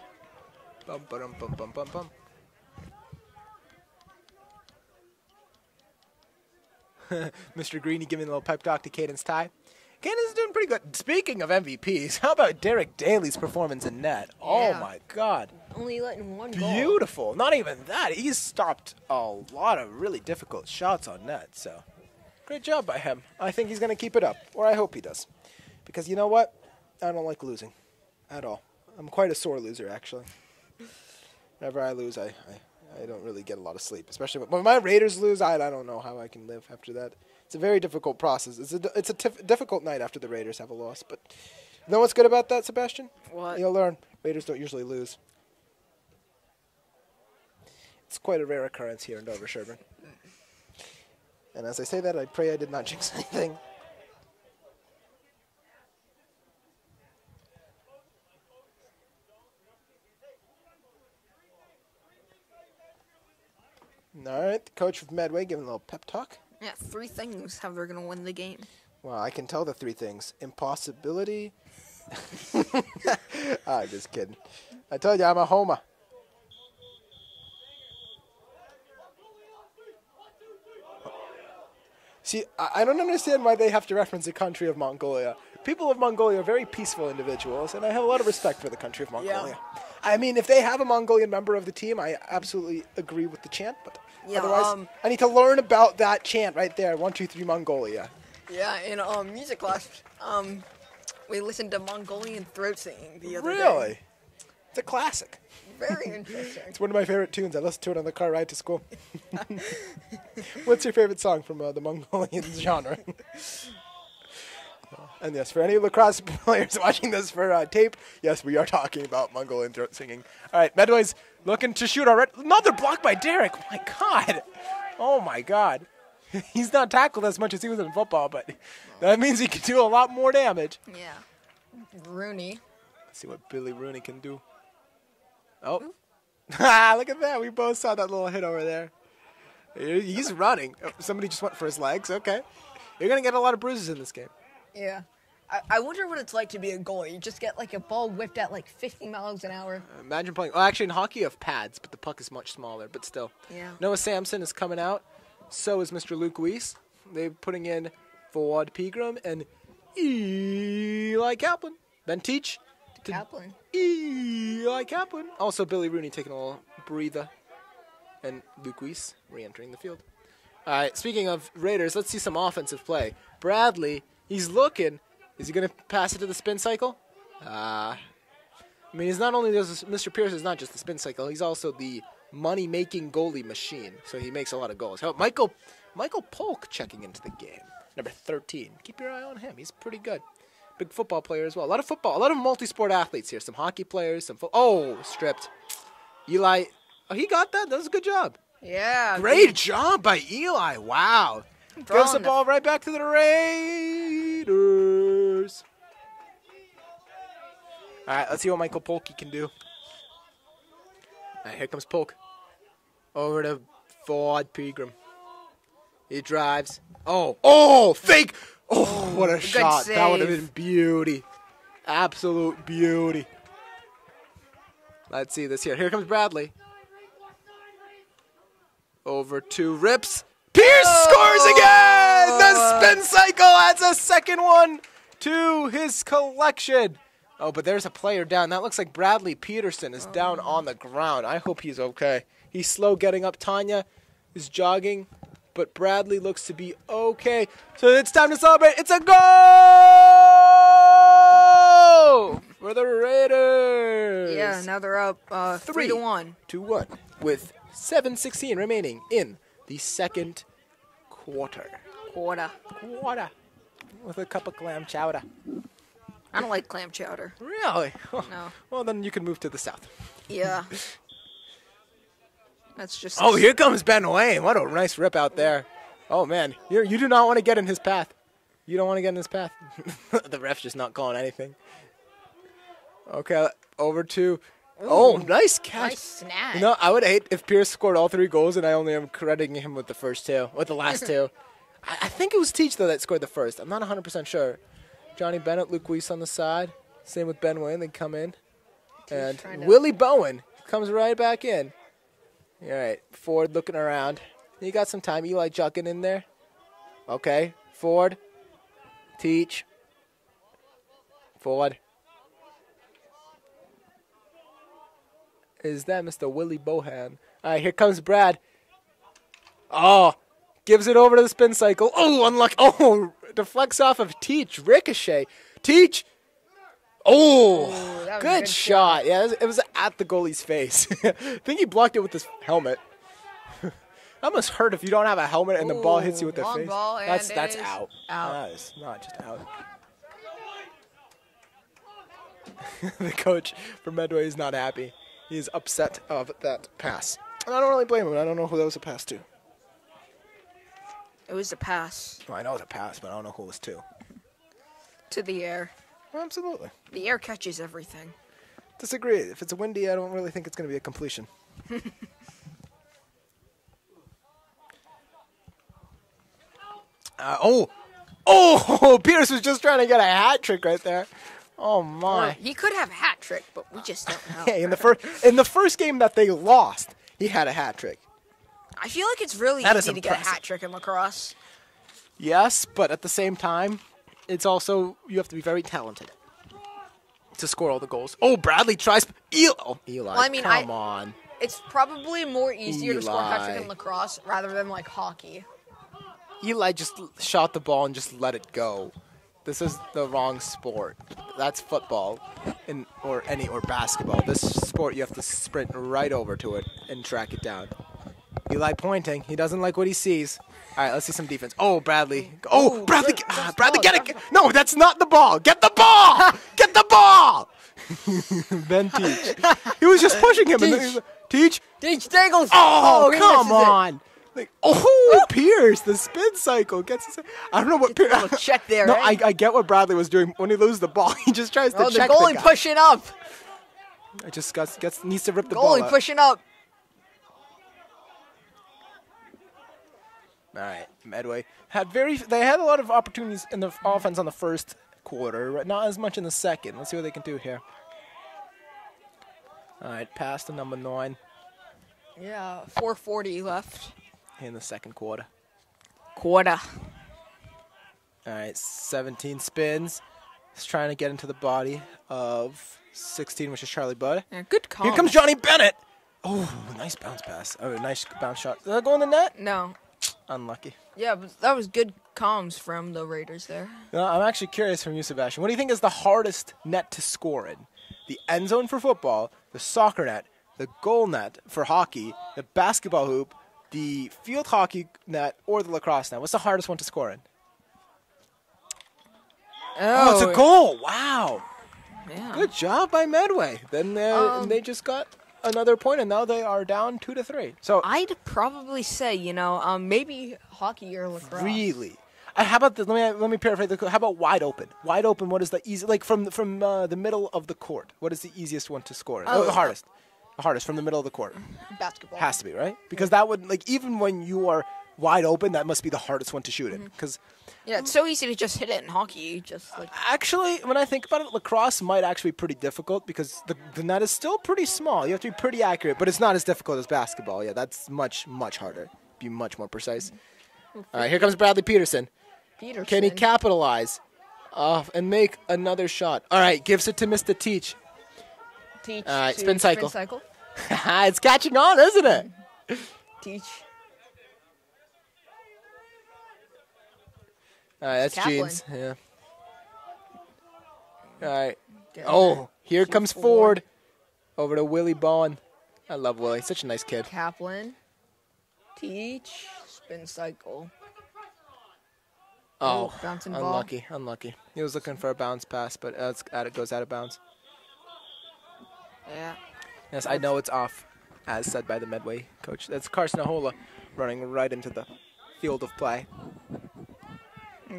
Speaker 1: Bum, ba-dum, bum, bum, bum, bum. Mr. Greeny giving a little pep talk to Cadence Ty. Is doing pretty good. Speaking of MVPs, how about Derek Daly's performance in net? Oh my God.
Speaker 2: Only letting one goal.
Speaker 1: Beautiful. Not even that. He's stopped a lot of really difficult shots on net. So, great job by him. I think he's going to keep it up, or I hope he does. Because you know what? I don't like losing at all. I'm quite a sore loser, actually. Whenever I lose, I, I, I don't really get a lot of sleep. Especially when, when my Raiders lose, I, I don't know how I can live after that. It's a very difficult process. It's a, it's a tif- difficult night after the Raiders have a loss. But you know what's good about that, Sebastian?
Speaker 2: What?
Speaker 1: You'll learn. Raiders don't usually lose. It's quite a rare occurrence here in Dover, Sherborn. And as I say that, I pray I did not jinx anything. All right, the coach of Medway giving a little pep talk.
Speaker 2: Yeah, three things how they're gonna win the game.
Speaker 1: Well, I can tell the three things: impossibility. I'm ah, just kidding. I told you I'm a homer. See, I I don't understand why they have to reference the country of Mongolia. people of Mongolia are very peaceful individuals, and I have a lot of respect for the country of Mongolia. Yeah. I mean, if they have a Mongolian member of the team, I absolutely agree with the chant, but
Speaker 2: Yeah,
Speaker 1: otherwise,
Speaker 2: um,
Speaker 1: I need to learn about that chant right there. One, two, three, Mongolia.
Speaker 2: Yeah, in um, music class, um, we listened to Mongolian throat singing the other day.
Speaker 1: Really? It's a classic.
Speaker 2: Very interesting.
Speaker 1: It's one of my favorite tunes. I listen to it on the car ride to school. What's your favorite song from uh, the Mongolian genre? and yes, for any lacrosse players watching this for uh, tape, yes, we are talking about Mongolian throat singing. All right, Medway's looking to shoot already. Another block by Derek. Oh my God. Oh my God. He's not tackled as much as he was in football, but that means he can do a lot more damage.
Speaker 2: yeah. Rooney.
Speaker 1: Let's see what Billy Rooney can do. Oh. Ah, look at that. We both saw that little hit over there. He's running. Oh, Somebody just went for his legs. Okay. You're going to get a lot of bruises in this game.
Speaker 2: Yeah. I, I wonder what it's like to be a goalie. You just get like a ball whipped at like 50 miles an hour.
Speaker 1: Imagine playing. Well, actually, in hockey, you have pads, but the puck is much smaller, but still.
Speaker 2: Yeah.
Speaker 1: Noah Samson is coming out. So is Mr. Luke Weiss. They're putting in Ford Pegram and Eli Kaplan. Ben Teach. to
Speaker 2: Kaplan.
Speaker 1: Eli Kaplan. Also, Billy Rooney taking a little breather. And Luke Weiss re entering the field. All right, speaking of Raiders, let's see some offensive play. Bradley, he's looking. Is he going to pass it to the spin cycle? Ah. I mean, he's not only does Mr. Pierce is not just the spin cycle, he's also the money-making goalie machine. So he makes a lot of goals. How Michael Michael Polk checking into the game, number 13. Keep your eye on him. He's pretty good. Big football player as well. A lot of football, a lot of multi-sport athletes here. Some hockey players, some fo- oh stripped. Eli, oh, he got that. That was a good job.
Speaker 2: Yeah.
Speaker 1: Great job by Eli. Wow. Gives the
Speaker 2: the-
Speaker 1: ball right back to the Raiders. All right, let's see what Michael Polk can do. Right, here comes Polk. Over to Ford Pegram. He drives. Oh, oh, fake. Oh, what a shot. That would have been beauty. Absolute beauty. Let's see this here. Here comes Bradley. Over to Rips. Pierce oh! scores again! The spin cycle adds a second one to his collection. Oh, but there's a player down. That looks like Bradley Peterson is down on the ground. I hope he's okay. He's slow getting up. Tanya is jogging, but Bradley looks to be okay. So it's time to celebrate. It's a goal for the Raiders.
Speaker 2: Yeah, now they're up uh, three, to one.
Speaker 1: to one with 7:16 remaining in the second quarter.
Speaker 2: Quarter.
Speaker 1: Quarter with a cup of clam chowder.
Speaker 2: I don't like clam chowder.
Speaker 1: Really?
Speaker 2: No.
Speaker 1: Well, then you can move to the south.
Speaker 2: Yeah. That's just.
Speaker 1: Oh, here comes Ben Wayne. What a nice rip out there. Oh man, you you do not want to get in his path. You don't want to get in his path. the ref's just not calling anything. Okay, over to. Oh, nice catch.
Speaker 2: Nice snag.
Speaker 1: You know, I would hate if Pierce scored all three goals and I only am crediting him with the first two, with the last two. I, I think it was Teach though that scored the first. I'm not 100 percent sure. Johnny Bennett, Luke Weiss on the side. Same with Ben Wayne. They come in, and Willie Bowen comes right back in. All right, Ford looking around. You got some time. Eli Juckin in there. Okay, Ford. Teach. Ford. Is that Mr. Willie Bohan? All right, here comes Brad. Oh, gives it over to the spin cycle. Oh, unlucky. Oh, deflects off of Teach. Ricochet. Teach. Oh,
Speaker 2: Ooh, that was a
Speaker 1: good,
Speaker 2: good
Speaker 1: shot. Yeah, it was, it was at the goalie's face. I think he blocked it with his helmet. that must hurt if you don't have a helmet and the ball hits you with the face. that's that's out.
Speaker 2: out.
Speaker 1: That is not just out. the coach from Medway is not happy. He's upset of that pass. And I don't really blame him. I don't know who that was a pass to.
Speaker 2: It was a pass
Speaker 1: Well, I know it's a pass, but I don't know who it was to.
Speaker 2: to the air.
Speaker 1: Absolutely.
Speaker 2: The air catches everything.
Speaker 1: Disagree. If it's windy, I don't really think it's going to be a completion. uh, oh, oh! Pierce was just trying to get a hat trick right there. Oh my!
Speaker 2: he could have a hat trick, but we just don't know.
Speaker 1: Hey, in the first in the first game that they lost, he had a hat trick.
Speaker 2: I feel like it's really
Speaker 1: That
Speaker 2: easy to get a hat trick in lacrosse.
Speaker 1: Yes, but at the same time, it's also you have to be very talented to score all the goals. Oh, Bradley tries. Eli, oh, Eli
Speaker 2: Well, I mean, I-
Speaker 1: come on.
Speaker 2: It's probably more easier to score a hat trick in lacrosse rather than like hockey.
Speaker 1: Eli just shot the ball and just let it go. This is the wrong sport. That's football, in or any or basketball. This sport you have to sprint right over to it and track it down. Eli pointing. He doesn't like what he sees. All right, let's see some defense. Oh, Bradley. Oh,
Speaker 2: Oh,
Speaker 1: Bradley.
Speaker 2: good-
Speaker 1: ah, Bradley,
Speaker 2: ball,
Speaker 1: get it. No, that's not the ball. Get the ball. get the ball. ben Teach. He was just pushing him. and then like, Teach.
Speaker 2: Teach Dangles.
Speaker 1: Oh,
Speaker 2: he
Speaker 1: come
Speaker 2: misses it.
Speaker 1: on! Like, oh, Pierce, the spin cycle gets. His, I don't know what Pierce.
Speaker 2: little check there,
Speaker 1: No,
Speaker 2: eh?
Speaker 1: I, I get what Bradley was doing when he loses the ball. He just tries to
Speaker 2: Oh, the
Speaker 1: check
Speaker 2: goalie
Speaker 1: the guy.
Speaker 2: pushing up.
Speaker 1: I just got, gets needs to rip the ball.
Speaker 2: Goalie pushing up.
Speaker 1: All right, Medway had very. They had a lot of opportunities in the offense on the first quarter, not as much in the second. Let's see what they can do here. All right, pass to number nine
Speaker 2: Yeah, 440 left.
Speaker 1: in the second quarter.
Speaker 2: Quarter.
Speaker 1: All right, 17 spins. He's trying to get into the body of 16, which is Charlie Budd.
Speaker 2: Yeah, good call.
Speaker 1: Here comes Johnny Bennett. Oh, nice bounce pass. Oh, nice bounce shot. Did that go in the net?
Speaker 2: No.
Speaker 1: Unlucky.
Speaker 2: Yeah, but that was good comms from the Raiders there.
Speaker 1: No, I'm actually curious from you, Sebastian. What do you think is the hardest net to score in? The end zone for football, the soccer net, the goal net for hockey, the basketball hoop, the field hockey net, or the lacrosse net? What's the hardest one to score in? Oh, it's a goal. Wow.
Speaker 2: Yeah.
Speaker 1: Good job by Medway. Then uh,
Speaker 2: Um,
Speaker 1: they just got another point, and now they are down two to three. So
Speaker 2: I'd probably say, you know, um, maybe hockey or lacrosse.
Speaker 1: really, uh, how about the, let me let me paraphrase. The, how about wide open? Wide open. What is the easy like from from uh, the middle of the court? What is the easiest one to score? Oh,
Speaker 2: Oh.
Speaker 1: the hardest. The hardest from the middle of the court
Speaker 2: Basketball.
Speaker 1: has to be right because that would like even when you are wide open, that must be the hardest one to shoot in because.
Speaker 2: Yeah, it's so easy to just hit it in hockey. You Just like
Speaker 1: Actually, when I think about it, lacrosse might actually be pretty difficult because the, the net is still pretty small. You have to be pretty accurate, but it's not as difficult as basketball. Yeah, that's much, much harder. Be much more precise. All right, here comes Bradley Peterson.
Speaker 2: Peterson.
Speaker 1: Can he capitalize uh, and make another shot? All right, gives it to Mr. Teach.
Speaker 2: Teach.
Speaker 1: All right,
Speaker 2: to
Speaker 1: spin cycle.
Speaker 2: Spin cycle.
Speaker 1: it's catching on, isn't it?
Speaker 2: Teach.
Speaker 1: All right, that's
Speaker 2: Kaplan.
Speaker 1: Jeans. Yeah. All right. Oh, here comes. Ford over to Willie Bond. I love Willie. Such a nice kid.
Speaker 2: Kaplan. Teach. Spin cycle.
Speaker 1: Oh,
Speaker 2: Oh, bouncing ball.
Speaker 1: unlucky, unlucky. He was looking for a bounce pass, but uh, it goes out of bounds.
Speaker 2: Yeah.
Speaker 1: Yes, I know it's off, as said by the Medway coach. That's Carson Ahola running right into the field of play.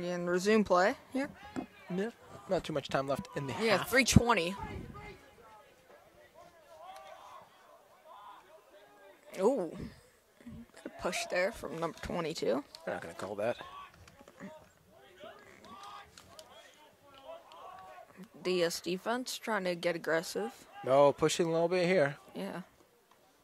Speaker 2: And resume play here.
Speaker 1: Yeah, not too much time left in the
Speaker 2: Yeah,
Speaker 1: half.
Speaker 2: 320. Ooh. Good push there from number 22.
Speaker 1: We're not gonna call that.
Speaker 2: DS defense trying to get aggressive.
Speaker 1: No, pushing a little bit here.
Speaker 2: Yeah.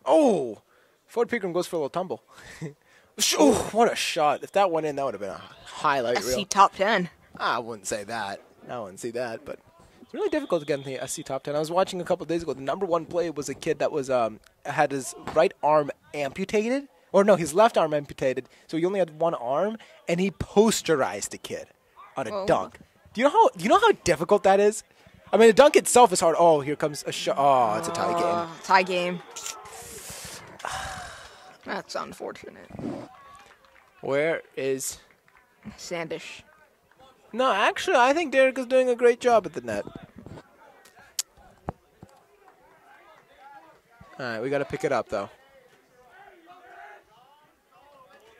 Speaker 1: Oh, Ford Pegram goes for a little tumble. Sh- oh, what a shot! If that went in, that would have been a highlight reel.
Speaker 2: SC top 10.
Speaker 1: I wouldn't say that. I wouldn't see that, but it's really difficult to get in the SC top ten. I was watching a couple days ago. The number one play was a kid that was um had his right arm amputated, or no, his left arm amputated, so he only had one arm, and he posterized a kid on a
Speaker 2: Whoa.
Speaker 1: dunk. Do you know how? Do you know how difficult that is? I mean, the dunk itself is hard. Oh, here comes a shot. Oh, it's a tie game.
Speaker 2: Uh, tie game. That's unfortunate.
Speaker 1: Where is?
Speaker 2: Sandish.
Speaker 1: No, actually, I think Derek is doing a great job at the net. All right, we got to pick it up though.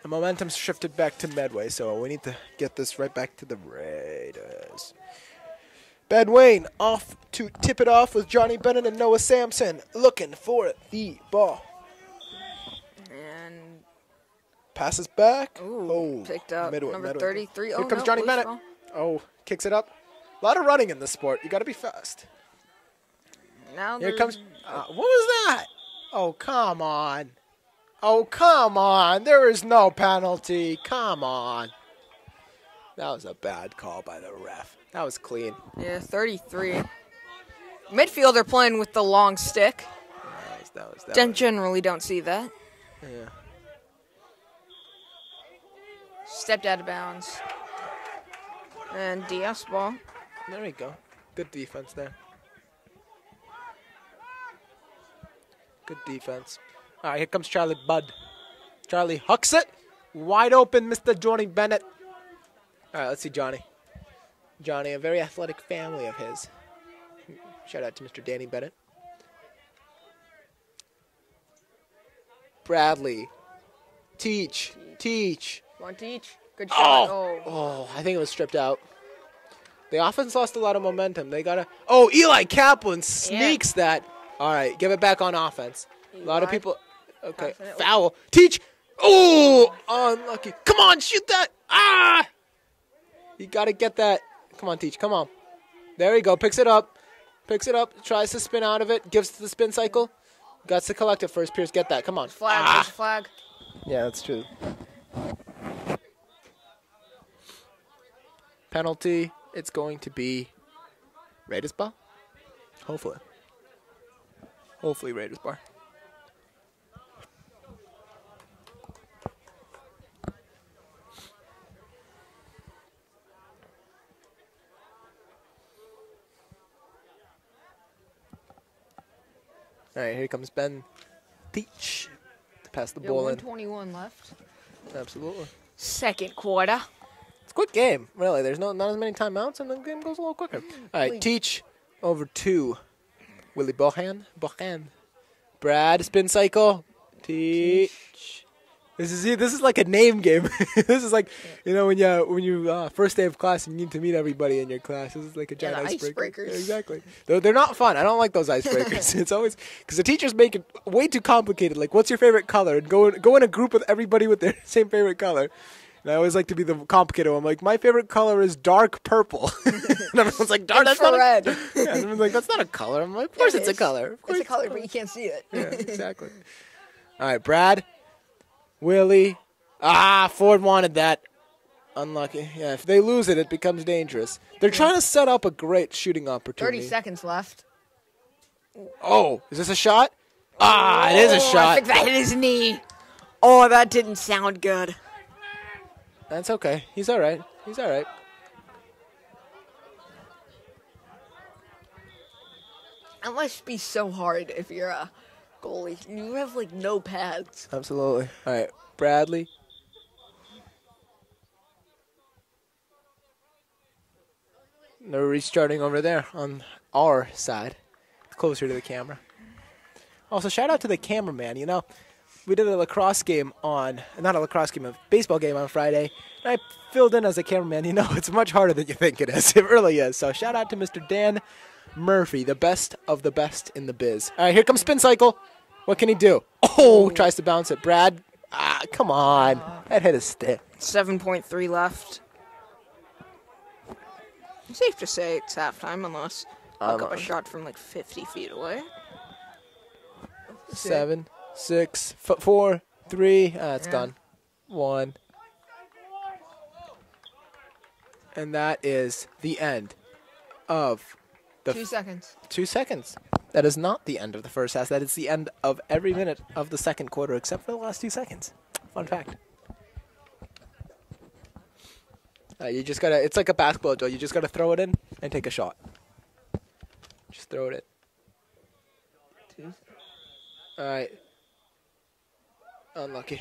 Speaker 1: The momentum's shifted back to Medway, so we need to get this right back to the Raiders. Ben Wayne off to tip it off with Johnny Bennett and Noah Sampson looking for the ball.
Speaker 2: And
Speaker 1: Passes back.
Speaker 2: Ooh,
Speaker 1: oh,
Speaker 2: picked up
Speaker 1: Midway-
Speaker 2: number
Speaker 1: Medway.
Speaker 2: 33.
Speaker 1: Here
Speaker 2: Oh,
Speaker 1: comes
Speaker 2: no,
Speaker 1: Johnny Bennett.
Speaker 2: ball.
Speaker 1: Oh, kicks it up. A lot of running in this sport. You got to be fast.
Speaker 2: now
Speaker 1: Here comes. Uh, what was that? Oh, come on. Oh, come on. There is no penalty. Come on. That was a bad call by the ref. That was clean.
Speaker 2: Yeah, 33. Midfielder playing with the long stick.
Speaker 1: Was, that was, that
Speaker 2: Gen- generally don't see that.
Speaker 1: yeah.
Speaker 2: Stepped out of bounds. And DS ball.
Speaker 1: There we go. Good defense there. Good defense. All right, here comes Charlie Budd. Charlie hucks it. Wide open, Mr. Johnny Bennett. All right, let's see Johnny. Johnny, a very athletic family of his. Shout out to Mr. Danny Bennett. Bradley. Teach. Teach.
Speaker 2: One to each. Good shot.
Speaker 1: Oh,
Speaker 2: Oh.
Speaker 1: oh, I think it was stripped out. The offense lost a lot of momentum. They gotta. Oh, Eli Kaplan sneaks that. All right, give it back on offense. A lot of people. Okay,
Speaker 2: Confident.
Speaker 1: foul. Teach. Oh, unlucky. Come on, shoot that. Ah! You gotta get that. Come on, Teach. Come on. There we go. Picks it up. Picks it up. Tries to spin out of it. Gives to the spin cycle. Got to collect it first. Pierce, get that. Come on.
Speaker 2: Flag.
Speaker 1: Ah.
Speaker 2: Flag.
Speaker 1: Yeah, that's true. Penalty. It's going to be Raiders Bar. Hopefully. Hopefully Raiders bar. All right, here comes Ben Teach to pass the
Speaker 2: Yeah,
Speaker 1: ball in.
Speaker 2: 121 left.
Speaker 1: Absolutely.
Speaker 2: Second quarter.
Speaker 1: It's a quick game, really. There's no not as many timeouts, and the game goes a little quicker. All right, teach over two. Willie Bohan, Bohan, Brad spin cycle. Teach. This is this is like a name game. this is like you know when you when you uh, first day of class and you need to meet everybody in your class. This is like a giant
Speaker 2: the
Speaker 1: icebreaker.
Speaker 2: icebreakers.
Speaker 1: Yeah, exactly. They're, they're not fun. I don't like those icebreakers. it's always because the teachers make it way too complicated. Like, what's your favorite color? And go in, go in a group with everybody with their same favorite color. And I always like to be the complicated one. I'm like, my favorite color is dark purple. and everyone's like, dark. That's not a,
Speaker 2: Infrared.
Speaker 1: yeah, and everyone's like, that's not a color. I'm like, of course
Speaker 2: it
Speaker 1: it's a color. Of course
Speaker 2: It's a color, but you can't see it.
Speaker 1: yeah, exactly. All right, Brad, Willie. Ah, Ford wanted that. Unlucky. Yeah, if they lose it, it becomes dangerous. They're trying to set up a great shooting opportunity.
Speaker 2: 30 seconds left.
Speaker 1: Oh, is this a shot? Ah, it is a
Speaker 2: Oh, I
Speaker 1: shot.
Speaker 2: think that hit his knee. Oh, that didn't sound good.
Speaker 1: That's okay. He's all right. He's all right.
Speaker 2: That must be so hard if you're a goalie. You have like no pads.
Speaker 1: Absolutely. All right, Bradley. They're restarting over there on our side, closer to the camera. Also, shout out to the cameraman. You know, we did a lacrosse game on, not a lacrosse game, a baseball game on Friday, and I filled in as a cameraman. You know, it's much harder than you think it is. It really is. So, shout out to Mr. Dan Murphy, the best of the best in the biz. All right, here comes spin cycle. What can he do? Oh, tries to bounce it. Brad, ah, come on. That hit his stick.
Speaker 2: 7.3 left. Safe to say it's halftime unless I look up a
Speaker 1: Um,
Speaker 2: shot from like 50 feet away.
Speaker 1: Seven, six, f- four, three. Ah, it's
Speaker 2: Yeah.
Speaker 1: gone. One. And that is the end of the
Speaker 2: Two seconds.
Speaker 1: two seconds. That is not the end of the first half. That is the end of every minute of the second quarter, except for the last two seconds. Fun fact. Uh, you just gotta. It's like a basketball drill. You just gotta throw it in and take a shot. Just throw it in. All right. Unlucky.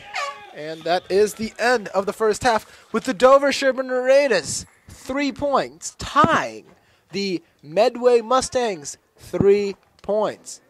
Speaker 1: And that is the end of the first half with the Dover Sherborn Raiders three points, tying the Medway Mustangs three points.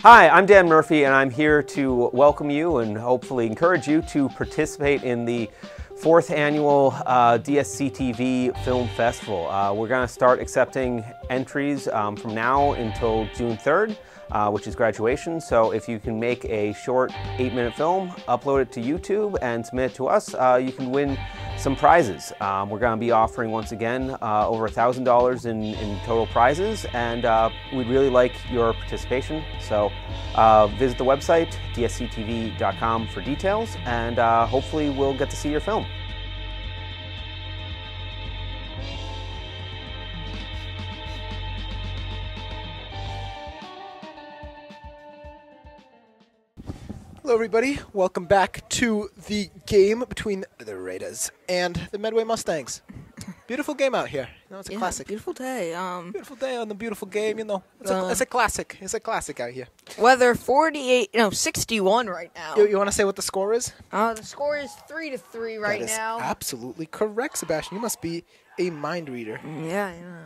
Speaker 3: Hi, I'm Dan Murphy, and I'm here to welcome you and hopefully encourage you to participate in the fourth annual uh, DSCTV Film Festival. Uh, we're going to start accepting entries um, from now until June 3rd, uh, which is graduation. So if you can make a short eight minute film, upload it to YouTube, and submit it to us, uh, you can win some prizes. Um, we're going to be offering once again uh, over $1,000 in, in total prizes, and uh, we'd really like your participation. So uh, visit the website, dsctv.com, for details, and uh, hopefully we'll get to see your film.
Speaker 1: Everybody. Welcome back to the game between the Raiders and the Medway Mustangs. Beautiful game out here. You know, it's a
Speaker 2: Yeah,
Speaker 1: classic.
Speaker 2: Beautiful day. Um,
Speaker 1: Beautiful day on the beautiful game. You know, it's, a,
Speaker 2: Uh,
Speaker 1: it's a classic. It's a classic out here.
Speaker 2: weather 48, no, 61 right now.
Speaker 1: You, you want to say what the score is?
Speaker 2: Uh, the score is three to three right
Speaker 1: that is
Speaker 2: now.
Speaker 1: absolutely correct, Sebastian. You must be a mind reader.
Speaker 2: yeah, yeah.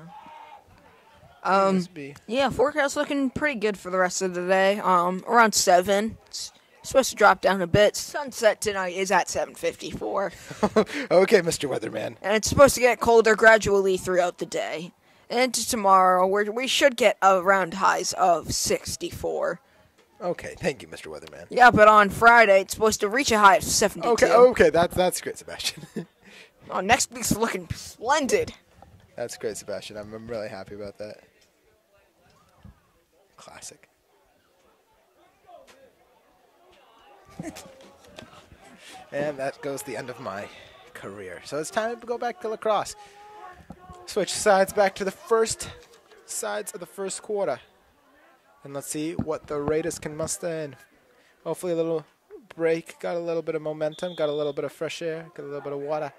Speaker 2: Um,
Speaker 1: must be.
Speaker 2: yeah, forecast looking pretty good for the rest of the day. Um, around seven. It's supposed to drop down a bit. Sunset tonight is at 7:54,
Speaker 1: okay, Mr. Weatherman.
Speaker 2: and it's supposed to get colder gradually throughout the day. And to tomorrow, we we should get around highs of 64.
Speaker 1: Okay, thank you, Mr. Weatherman.
Speaker 2: Yeah, but on Friday it's supposed to reach a high of 72.
Speaker 1: Okay, okay, that's that's great, Sebastian.
Speaker 2: Oh, next week's looking splendid.
Speaker 1: that's great, Sebastian. I'm, I'm really happy about that. Classic. and that goes the end of my career. So it's time to go back to lacrosse. Switch sides back to the first sides of the first quarter. And let's see what the Raiders can muster in. Hopefully a little break, got a little bit of momentum, got a little bit of fresh air, got a little bit of water.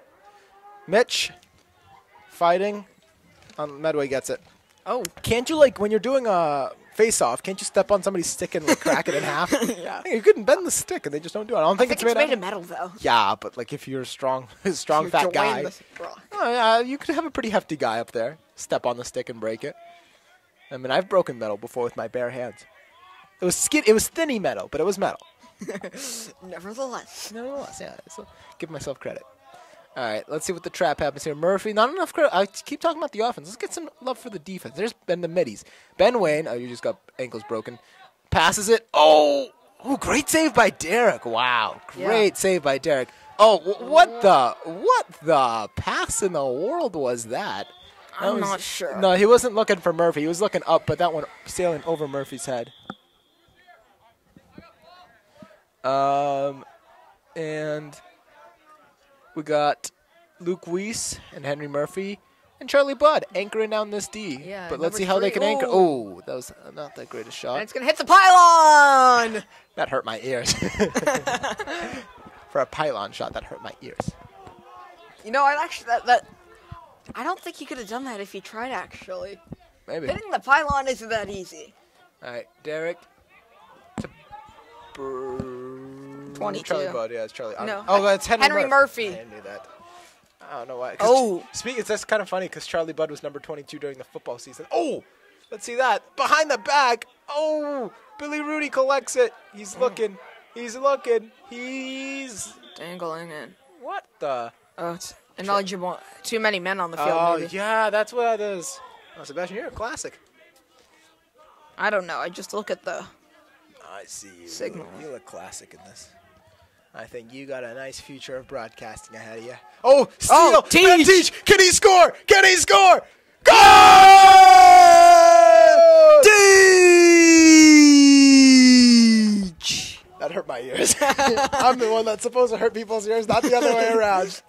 Speaker 1: Mitch, fighting. Um, Medway gets it.
Speaker 2: Oh,
Speaker 1: Can't you like when you're doing a face-off? Can't you step on somebody's stick and like, crack it in half?
Speaker 2: Yeah.
Speaker 1: you couldn't bend the stick, and they just don't do it. I don't
Speaker 2: I
Speaker 1: think,
Speaker 2: think
Speaker 1: it's,
Speaker 2: it's made
Speaker 1: out
Speaker 2: of metal though.
Speaker 1: Yeah, but like if you're a strong, strong
Speaker 2: You're
Speaker 1: fat guy, oh, yeah, you could have a pretty hefty guy up there. Step on the stick and break it. I mean, I've broken metal before with my bare hands. It was skin. It was thinny metal, but it was metal.
Speaker 2: Nevertheless.
Speaker 1: Nevertheless, yeah. So give myself credit. All right, let's see what the trap happens here. Murphy, not enough credit. I keep talking about the offense. Let's get some love for the defense. There's Ben the middies. Ben Wayne, oh, you just got ankles broken. Passes it. Oh, oh, great save by Derek. Wow, great save by Derek. Oh, what the what the pass in the world was that? That
Speaker 2: I'm
Speaker 1: was-
Speaker 2: not sure.
Speaker 1: No, he wasn't looking for Murphy. He was looking up, but that one sailing over Murphy's head. Um, and we got Luke Weiss and Henry Murphy and Charlie Budd anchoring down this D.
Speaker 2: Yeah,
Speaker 1: but let's see how they
Speaker 2: three.
Speaker 1: can anchor.
Speaker 2: Oh.
Speaker 1: That was not that great a
Speaker 2: And
Speaker 1: shot.
Speaker 2: it's gonna hit the pylon.
Speaker 1: That hurt my ears. For a pylon shot, that hurt my ears.
Speaker 2: You know, I actually that that. I don't think he could have done that if he tried. Actually,
Speaker 1: Maybe.
Speaker 2: hitting the pylon isn't that easy.
Speaker 1: All right, Derek. To Br-
Speaker 2: 22.
Speaker 1: Charlie Budd, yeah, it's Charlie. I
Speaker 2: No,
Speaker 1: Oh, that's Henry,
Speaker 2: Henry Murphy.
Speaker 1: I knew that. I don't know why.
Speaker 2: Oh.
Speaker 1: Ch- speak. It's that's kind of funny because Charlie Budd was number 22 during the football season. Oh, let's see that behind the back. Oh, Billy Rooney collects it. He's
Speaker 2: Mm.
Speaker 1: looking. He's looking. He's
Speaker 2: Dangling in.
Speaker 1: what the?
Speaker 2: Oh, it's ineligible. Too many men on the field.
Speaker 1: Oh
Speaker 2: maybe.
Speaker 1: yeah, that's what it is. Oh, Sebastian, you're a classic.
Speaker 2: I don't know. I just look at the.
Speaker 1: I see you.
Speaker 2: Signal.
Speaker 1: You look classic in this. I think you got a nice future of broadcasting ahead of you. Oh, steal!
Speaker 2: Oh, Teach!
Speaker 1: Teach! Can he score? Can he score? Goal! Teach! That hurt my ears. I'm the one that's supposed to hurt people's ears, not the other way around.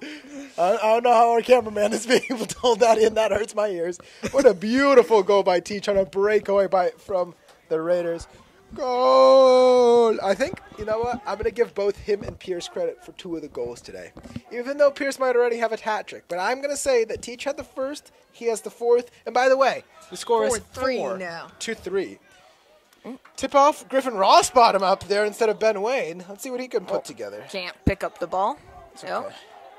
Speaker 1: I, I don't know how our cameraman is being able to hold that in. That hurts my ears. What a beautiful goal by Teach on a breakaway by from the Raiders. Goal! I think, you know what? I'm going to give both him and Pierce credit for two of the goals today. Even though Pierce might already have a hat trick. But I'm going to say that Teach had the first, he has the fourth. And by the way, the score is
Speaker 2: 4-3
Speaker 1: four
Speaker 2: now.
Speaker 1: to three. Tip off Griffin Rossbottom up there instead of Ben Wayne. Let's see what he can put oh, together.
Speaker 2: Can't pick up the ball. Yep.
Speaker 1: okay.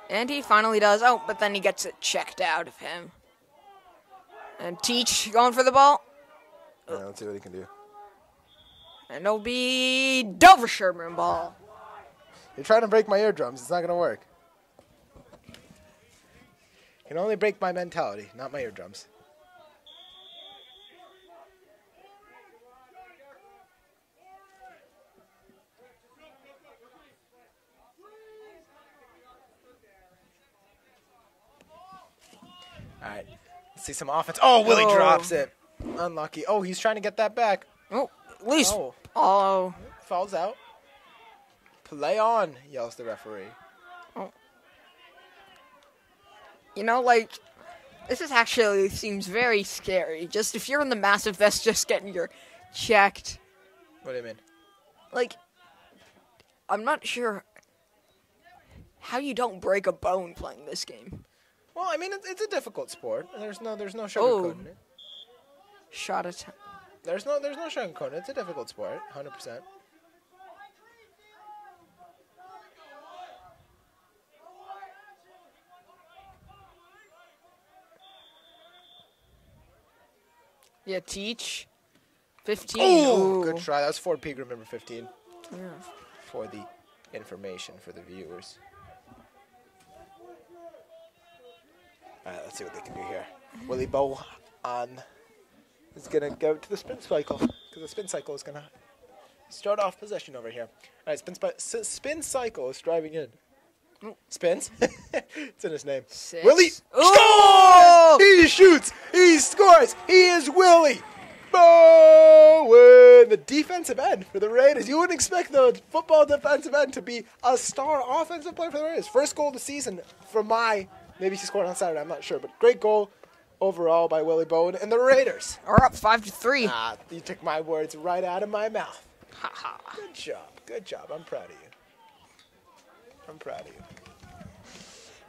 Speaker 2: And he finally does. Oh, but then he gets it checked out of him. And Teach going for the ball.
Speaker 1: All right, let's see what he can do.
Speaker 2: And it'll be Dover Sherman ball.
Speaker 1: You're trying to break my eardrums. It's not going to work. You can only break my mentality, not my eardrums. All right. Let's see some offense. Oh, Willie
Speaker 2: Oh.
Speaker 1: drops it. Unlucky. Oh, he's trying to get that back.
Speaker 2: Oh, at least.
Speaker 1: Oh.
Speaker 2: Oh.
Speaker 1: Falls out. Play on, yells the referee. Oh.
Speaker 2: You know, like, this is actually seems very scary. Just if you're in the massive vest, just getting your checked.
Speaker 1: What do you mean?
Speaker 2: Like, I'm not sure how you don't break a bone playing this game.
Speaker 1: Well, I mean, it's, it's a difficult sport. There's no, there's no
Speaker 2: Oh.
Speaker 1: sugarcoating it.
Speaker 2: Shot attempt.
Speaker 1: There's no, there's no sugarcoating. it. It's a difficult sport, hundred percent.
Speaker 2: Yeah, teach. 15.
Speaker 1: Oh,
Speaker 2: Ooh.
Speaker 1: good try. That was Ford Pegram number 15
Speaker 2: Yeah.
Speaker 1: for the information for the viewers. All right, let's see what they can do here. Willie Bow on is gonna go to the spin cycle because the spin cycle is gonna start off possession over here. All right, spin, spin cycle is driving in.
Speaker 2: Oh.
Speaker 1: Spins. it's in his name.
Speaker 2: Six.
Speaker 1: Willie
Speaker 2: Ooh!
Speaker 1: scores. He shoots. He scores. He is Willie Bowen, the defensive end for the Raiders. You wouldn't expect the football defensive end to be a star offensive player for the Raiders. First goal of the season for my. Maybe he scored on Saturday. I'm not sure, but great goal overall by Willie Bowen and the Raiders.
Speaker 2: Are up 5 to 3.
Speaker 1: Ah, you took my words right out of my mouth.
Speaker 2: Ha ha.
Speaker 1: Good job. Good job. I'm proud of you. I'm proud of you.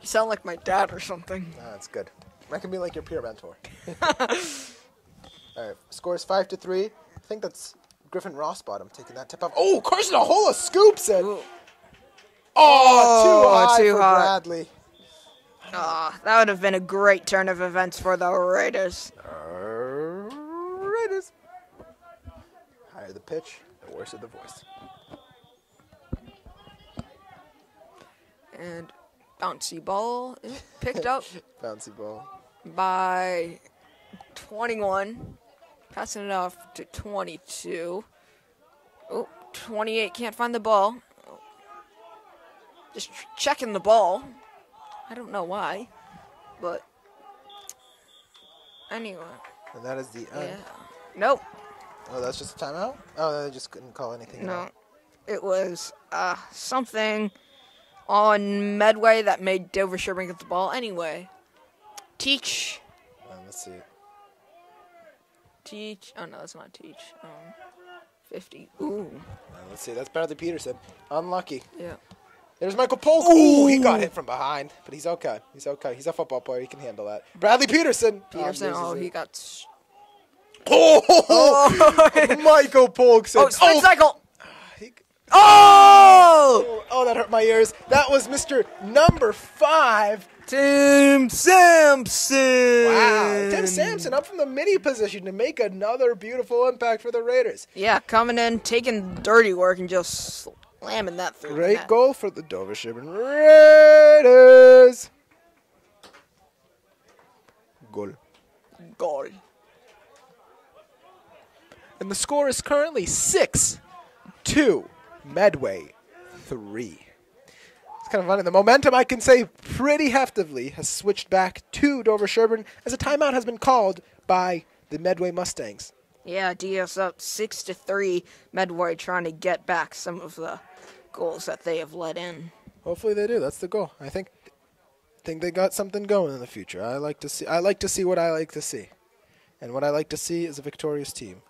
Speaker 2: You sound like my dad or something.
Speaker 1: Ah, that's good. I can be like your peer mentor. All right, scores five to three. I think that's Griffin Rossbottom taking that tip off. Oh, Carson Ahola scoops it.
Speaker 2: Ooh.
Speaker 1: Oh, too
Speaker 2: Oh,
Speaker 1: high
Speaker 2: too
Speaker 1: for
Speaker 2: high.
Speaker 1: Bradley.
Speaker 2: Ah, that would have been a great turn of events for the Raiders.
Speaker 1: Raiders. Higher the pitch, the worse of the voice.
Speaker 2: And bouncy ball is picked up
Speaker 1: Bouncy ball.
Speaker 2: by 21. Passing it off to 22. Oh, 28 can't find the ball. Just checking the ball. I don't know why, but anyway,
Speaker 1: And that is the
Speaker 2: yeah.
Speaker 1: end.
Speaker 2: Nope,
Speaker 1: Oh, that's just a timeout? Oh, they just couldn't call anything
Speaker 2: no.
Speaker 1: out.
Speaker 2: It was uh, something on Medway that made Dover Sherman get the ball. Anyway, teach,
Speaker 1: Uh, let's see.
Speaker 2: teach. Oh no, that's not teach. Um, 50. Ooh,
Speaker 1: Uh, let's see. That's Bradley Peterson. Unlucky.
Speaker 2: yeah.
Speaker 1: There's Michael Polk. Ooh, he got hit from behind, but he's okay. He's okay. He's a football player. He can handle that. Bradley Peterson.
Speaker 2: Peterson.
Speaker 1: loses
Speaker 2: Oh, he got. s-
Speaker 1: oh, oh, Michael Polk said.
Speaker 2: Oh, spin oh. cycle.
Speaker 1: Ah, he-
Speaker 2: Oh,
Speaker 1: oh, that hurt my ears. That was Mr. Number Five.
Speaker 2: Tim Sampson.
Speaker 1: Wow, Tim Sampson up from the middie position to make another beautiful impact for the Raiders.
Speaker 2: Yeah, coming in, taking dirty work, and just slamming that through.
Speaker 1: Great goal for the Dover Sherman Raiders. Goal.
Speaker 2: Goal.
Speaker 1: And the score is currently 6 2 Medway 3. It's kind of funny. The momentum, I can say pretty heftily, has switched back to Dover Sherborn as a timeout has been called by the Medway Mustangs.
Speaker 2: Yeah, DS up six to three. Medway trying to get back some of the goals that they have let in.
Speaker 1: Hopefully they do. That's the goal. I think think they got something going in the future. I like to see I like to see what I like to see. And what I like to see is a victorious team,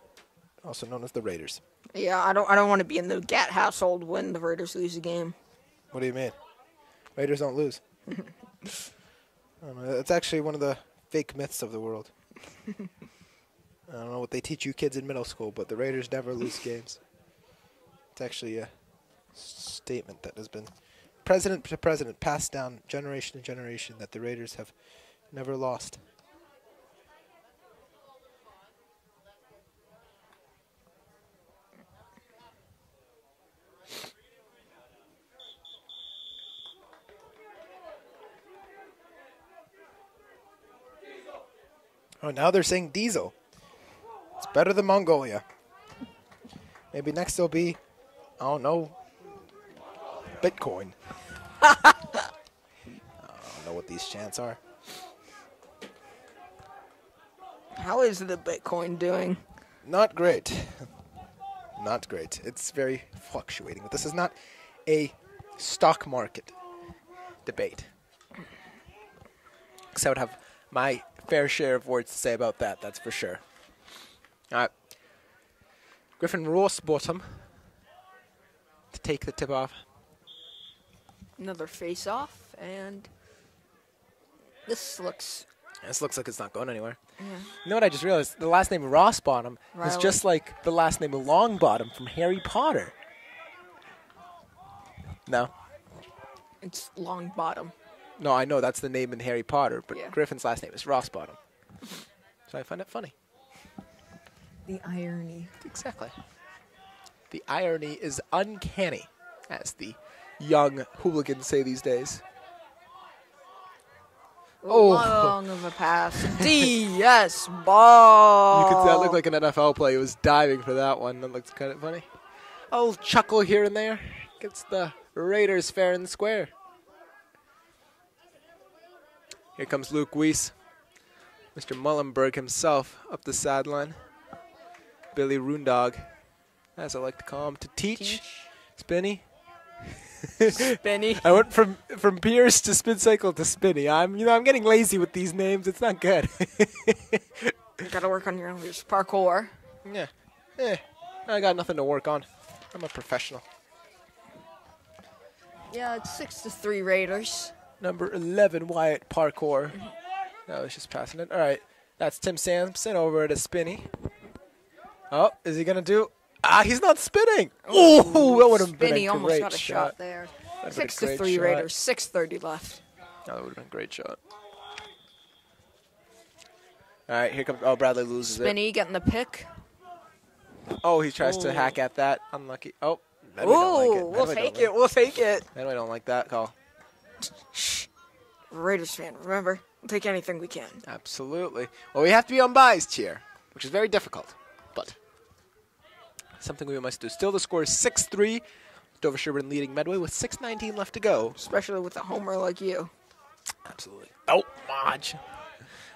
Speaker 1: also known as the Raiders.
Speaker 2: Yeah, I don't. I don't want to be in the Gat household when the Raiders lose a game.
Speaker 1: What do you mean? Raiders don't lose. I don't know. It's actually one of the fake myths of the world. I don't know what they teach you kids in middle school, but the Raiders never lose games. It's actually a statement that has been president to president passed down generation to generation that the Raiders have never lost. Oh, now they're saying diesel. It's better than Mongolia. Maybe next will be, I don't know, Bitcoin. I don't know what these chants are.
Speaker 2: How is the Bitcoin doing?
Speaker 1: Not great. Not great. It's very fluctuating. But this is not a stock market debate. Because I would have my fair share of words to say about that, that's for sure. All right. Griffin Rossbottom to take the tip off.
Speaker 2: Another face off, and this looks.
Speaker 1: This looks like it's not going anywhere.
Speaker 2: Yeah.
Speaker 1: You know what I just realized? The last name Rossbottom is just like the last name Longbottom from Harry Potter. No?
Speaker 2: It's long bottom.
Speaker 1: No, I know that's the name in Harry Potter, but
Speaker 2: Yeah.
Speaker 1: Griffin's last name is Rossbottom. so I find it funny.
Speaker 2: The irony.
Speaker 1: Exactly. The irony is uncanny, as the young hooligans say these days. Oh.
Speaker 2: Long of a pass. DS ball.
Speaker 1: You could that looked like an NFL play. He was diving for that one. That looks kind of funny. A little chuckle here and there. Gets the Raiders fair and square. Here comes Luke Weiss. Mr. Mullenberg himself up the sideline. Billy Rundog, as I like to call him, to teach. Spinny.
Speaker 2: Benny.
Speaker 1: I went from from Pierce to Spin Cycle to Spinny. I'm you know I'm getting lazy with these names. It's not good.
Speaker 2: You gotta work on your English parkour.
Speaker 1: Yeah. Eh. I got nothing to work on. I'm a professional.
Speaker 2: Yeah, it's six to three Raiders.
Speaker 1: Number 11, Wyatt Parkour. I was just passing it. All right. That's Tim Sampson over at a spinny. Oh, is he going to do? Ah, he's not spinning. Oh, that would have been
Speaker 2: Benny
Speaker 1: a
Speaker 2: almost
Speaker 1: great
Speaker 2: got a shot, there.
Speaker 1: That'd
Speaker 2: Six to three
Speaker 1: shot.
Speaker 2: Raiders. Six thirty left.
Speaker 1: Oh, that would have been a great shot. All right, here comes. Oh, Bradley loses it.
Speaker 2: Benny getting the pick.
Speaker 1: Oh, he tries
Speaker 2: Oh.
Speaker 1: to hack at that. Unlucky. Oh, then we don't like
Speaker 2: Ooh,
Speaker 1: it. Then
Speaker 2: we'll
Speaker 1: we
Speaker 2: take
Speaker 1: like
Speaker 2: it. We'll take it.
Speaker 1: Then we don't like that call. Shh.
Speaker 2: Raiders fan, remember? We'll take anything we can.
Speaker 1: Absolutely. Well, we have to be unbiased here, which is very difficult, something we must do. Still, the score is 6 3. Dover Sherborn leading Medway with 6.19 left to go.
Speaker 2: Especially with a homer like you.
Speaker 1: Absolutely. Oh, Modge.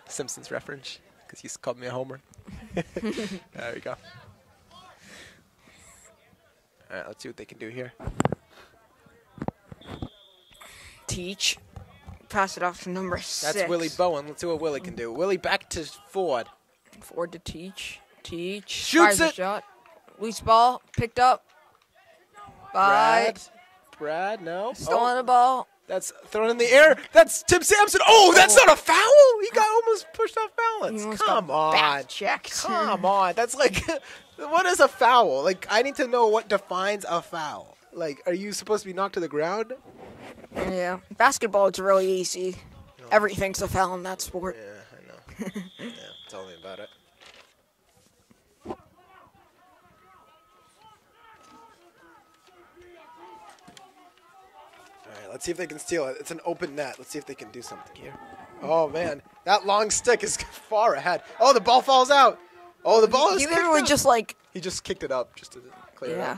Speaker 1: Simpsons reference, because he's called me a homer. there we go. All right, let's see what they can do here.
Speaker 2: Teach. Pass it off to number
Speaker 1: That's
Speaker 2: six.
Speaker 1: Willie Bowen. Let's see what Willie can do. Willie back to Ford.
Speaker 2: Ford to Teach. Teach.
Speaker 1: Shoots
Speaker 2: fires a
Speaker 1: it.
Speaker 2: shot. Loose ball. Picked up. By.
Speaker 1: Brad. Brad, no.
Speaker 2: Stolen
Speaker 1: Oh,
Speaker 2: the ball.
Speaker 1: That's thrown in the air. That's Tim Sampson. Oh, that's oh. not a foul. He got almost pushed off balance. Come on.
Speaker 2: checked.
Speaker 1: Come on. That's like, what is a foul? Like, I need to know what defines a foul. Like, are you supposed to be knocked to the ground?
Speaker 2: Yeah. Basketball is really easy. Everything's a foul in that sport.
Speaker 1: Yeah, I know. yeah, tell me about it. Let's see if they can steal it. It's an open net. Let's see if they can do something here. Oh man, that long stick is far ahead. Oh, the ball falls out. Oh, the ball is.
Speaker 2: He literally
Speaker 1: out.
Speaker 2: just like.
Speaker 1: He just kicked it up just to clear it
Speaker 2: Yeah.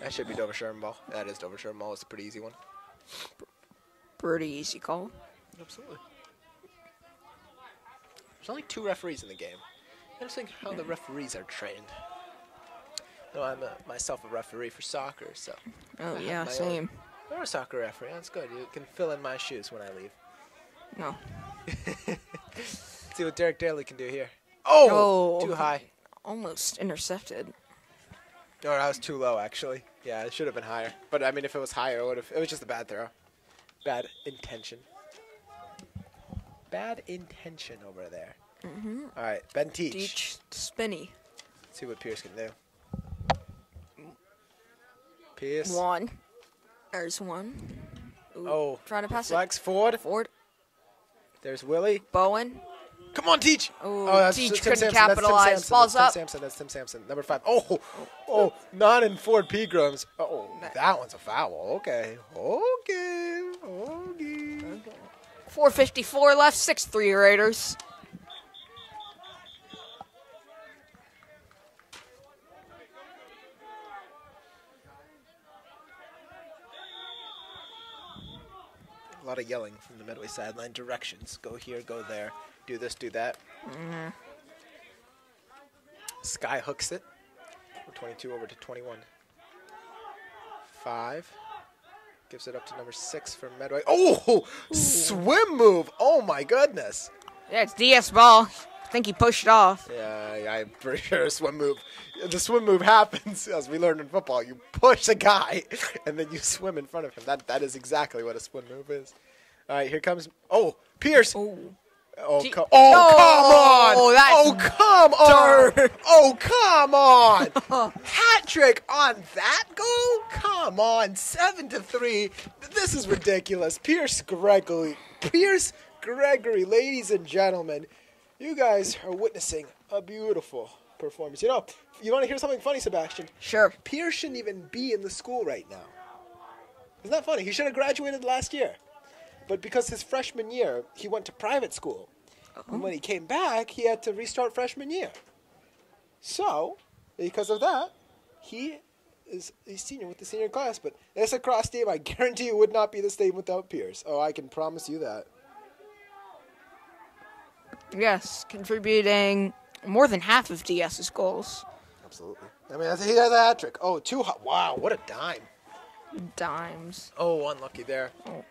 Speaker 1: That should be Dover Sherman ball. That is Dover Sherman ball. It's a pretty easy one.
Speaker 2: Pretty easy call.
Speaker 1: Absolutely. There's only two referees in the game. Interesting how the referees are trained. No, I'm a, myself a referee for soccer, so.
Speaker 2: Oh, yeah,
Speaker 1: my own-
Speaker 2: same.
Speaker 1: You're a soccer referee. That's good. You can fill in my shoes when I leave.
Speaker 2: No.
Speaker 1: See what Derek Daly can do here. Oh,
Speaker 2: Oh.
Speaker 1: too high.
Speaker 2: Almost intercepted.
Speaker 1: No, I was too low actually. Yeah, it should have been higher. But I mean, if it was higher, it would have. It was just a bad throw. Bad intention. Bad intention over there. Mm-hmm. All right, Ben Teach.
Speaker 2: Teach. Spinny.
Speaker 1: See what Pierce can do. Pierce.
Speaker 2: One. There's one. Ooh,
Speaker 1: Oh,
Speaker 2: Trying to pass
Speaker 1: Flex forward.
Speaker 2: Ford. Forward.
Speaker 1: There's Willie.
Speaker 2: Bowen.
Speaker 1: Come on, Teach.
Speaker 2: Ooh, oh,
Speaker 1: that's
Speaker 2: Teach
Speaker 1: Tim
Speaker 2: couldn't
Speaker 1: Sampson. That's Tim
Speaker 2: capitalize. Balls
Speaker 1: that's
Speaker 2: up.
Speaker 1: Tim Sampson. That's Tim Sampson. Number five. Oh, oh, not in Ford Pegrams. Oh, that one's a foul. Okay. Okay. Okay.
Speaker 2: 454 left. 6-3 Raiders.
Speaker 1: A lot of yelling from the Medway sideline. Directions. Go here, go there. Do this, do that. Mm-hmm. Sky hooks it. From 22 over to 21. Five. Gives it up to number six for Medway. Oh, swim move. Oh my goodness.
Speaker 2: Yeah, it's DS ball. I think he pushed off.
Speaker 1: Yeah, I'm pretty sure a swim move. The swim move happens, as we learned in football. You push a guy, and then you swim in front of him. That that is exactly what a swim move is. All right, here comes. Oh, Pierce.
Speaker 2: Oh.
Speaker 1: Oh,
Speaker 2: Gee-
Speaker 1: co- oh,
Speaker 2: Oh,
Speaker 1: come on!
Speaker 2: Oh, that's
Speaker 1: Oh, come on! Oh, come on! Hat trick on that goal? Come on, seven to three. This is ridiculous. Pierce Gregory, Pierce Gregory, ladies and gentlemen, you guys are witnessing a beautiful performance. You know, you want to hear something funny, Sebastian?
Speaker 2: Sure.
Speaker 1: Pierce shouldn't even be in the school right now. Isn't that funny? He should have graduated last year. But because his freshman year, he went to private school. And uh-huh. when he came back, he had to restart freshman year. So, because of that, he is a senior with the senior class. But this across team, I guarantee you would not be the same without Pierce. Oh, I can promise you that.
Speaker 2: Yes, contributing more than half of DS's goals.
Speaker 1: Absolutely. I mean, he has a hat trick. Oh, two. Wow, what a dime.
Speaker 2: Dimes.
Speaker 1: Oh, unlucky there. Oh.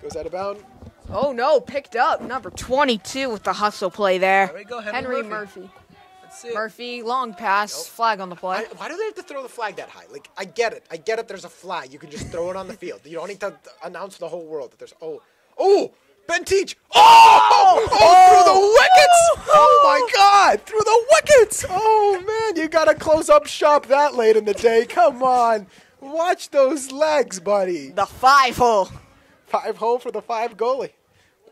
Speaker 1: Goes out of bound.
Speaker 2: Oh no, picked up. Number 22 with the hustle play there.
Speaker 1: There we go, Henry
Speaker 2: Henry
Speaker 1: Murphy.
Speaker 2: Murphy.
Speaker 1: Let's see.
Speaker 2: Murphy, long pass, flag on the play.
Speaker 1: I, why do they have to throw the flag that high? Like, I get it. I get it. There's a flag. You can just throw it on the field. You don't need to announce to the whole world that there's. Oh, oh, Ben Teach. Oh, oh, oh through the oh! wickets. Oh, oh my God, through the wickets. Oh man, you gotta close up shop that late in the day. Come on, watch those legs, buddy.
Speaker 2: the five hole.
Speaker 1: Five hole for the five goalie.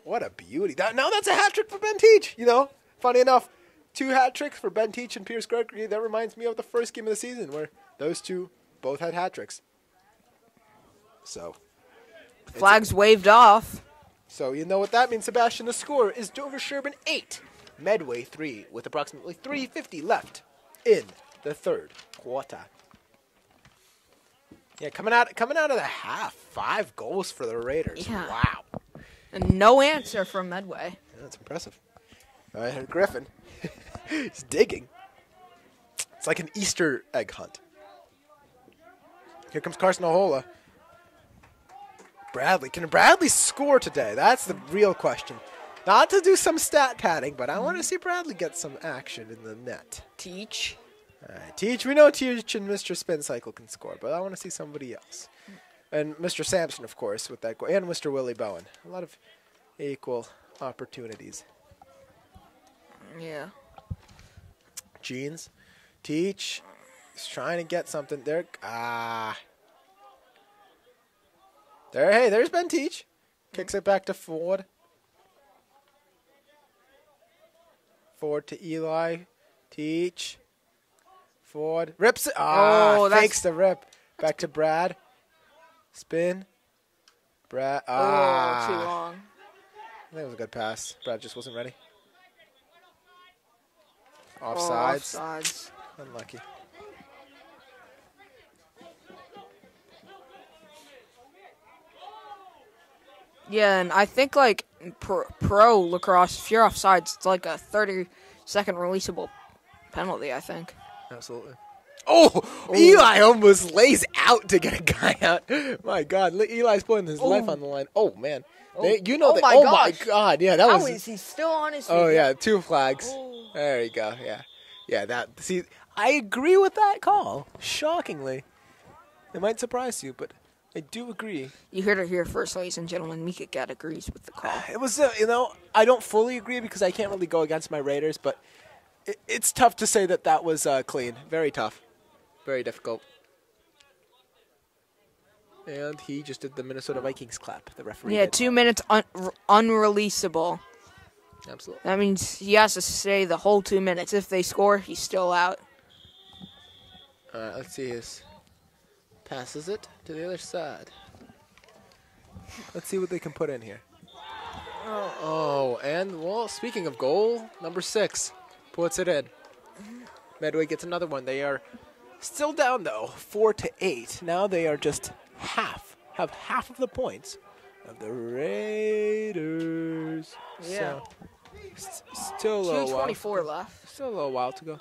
Speaker 1: What a beauty. That, now that's a hat trick for Ben Teach. You know, funny enough, two hat tricks for Ben Teach and Pierce Gregory. That reminds me of the first game of the season where those two both had hat tricks. So,
Speaker 2: Flags waved off.
Speaker 1: So you know what that means, Sebastian. The score is Dover Sherborn 8, Medway 3, with approximately 3.50 left in the third quarter. Yeah, coming out coming out of the half, five goals for the Raiders.
Speaker 2: Yeah.
Speaker 1: Wow.
Speaker 2: And no answer from Medway.
Speaker 1: Yeah, that's impressive. All right, Griffin. He's digging. It's like an Easter egg hunt. Here comes Carson Ahola. Bradley. Can Bradley score today? That's the real question. Not to do some stat padding, but I want to see Bradley get some action in the net.
Speaker 2: Teach.
Speaker 1: Right, Teach. We know Teach and Mr. Spin Cycle can score, but I want to see somebody else. And Mr. Sampson, of course, with that goal, and Mr. Willie Bowen. A lot of equal opportunities.
Speaker 2: Yeah.
Speaker 1: Jeans, Teach. He's trying to get something there. Ah. There, hey, there's Ben Teach. Kicks it back to Ford. Ford to Eli. Teach. Ford. Rips it. Ah,
Speaker 2: Oh, that's-
Speaker 1: fakes the rip. Back to Brad. Spin. Brad. Ah.
Speaker 2: Oh, too long.
Speaker 1: That was a good pass. Brad just wasn't ready.
Speaker 2: Oh,
Speaker 1: Offsides.
Speaker 2: offsides.
Speaker 1: Unlucky.
Speaker 2: Yeah, and I think like pro, pro lacrosse, if you're offsides, it's like a 30 second releasable penalty. I think.
Speaker 1: Absolutely. Oh, oh. Eli almost lays out to get a guy out. My God, Eli's putting his life oh. on the line. Oh man, oh. They- you know
Speaker 2: Oh,
Speaker 1: that.
Speaker 2: my
Speaker 1: oh my. God, yeah, that
Speaker 2: How
Speaker 1: was.
Speaker 2: is he still on his feet?
Speaker 1: oh yeah, two flags.
Speaker 2: Oh.
Speaker 1: There you go. Yeah, yeah. That see, I agree with that call. Shockingly, it might surprise you, but I do agree.
Speaker 2: You heard it here first, ladies and gentlemen. Mika Gat agrees with the call.
Speaker 1: It was, uh, you know, I don't fully agree because I can't really go against my Raiders, but it, it's tough to say that that was uh, clean. Very tough. Very difficult. And he just did the Minnesota Vikings clap. The referee.
Speaker 2: Yeah,
Speaker 1: did.
Speaker 2: two minutes un- unreleasable.
Speaker 1: Absolutely.
Speaker 2: That means he has to stay the whole two minutes. If they score, he's still out.
Speaker 1: All right, let's see his. Passes it to the other side. Let's see what they can put in here. Oh, oh, and well, speaking of goal, number six puts it in. Medway gets another one. They are still down though, four to eight. Now they are just half, have half of the points of the Raiders.
Speaker 2: Yeah.
Speaker 1: So, s- still a little
Speaker 2: Two
Speaker 1: while.
Speaker 2: twenty-four left.
Speaker 1: Still a little while to go.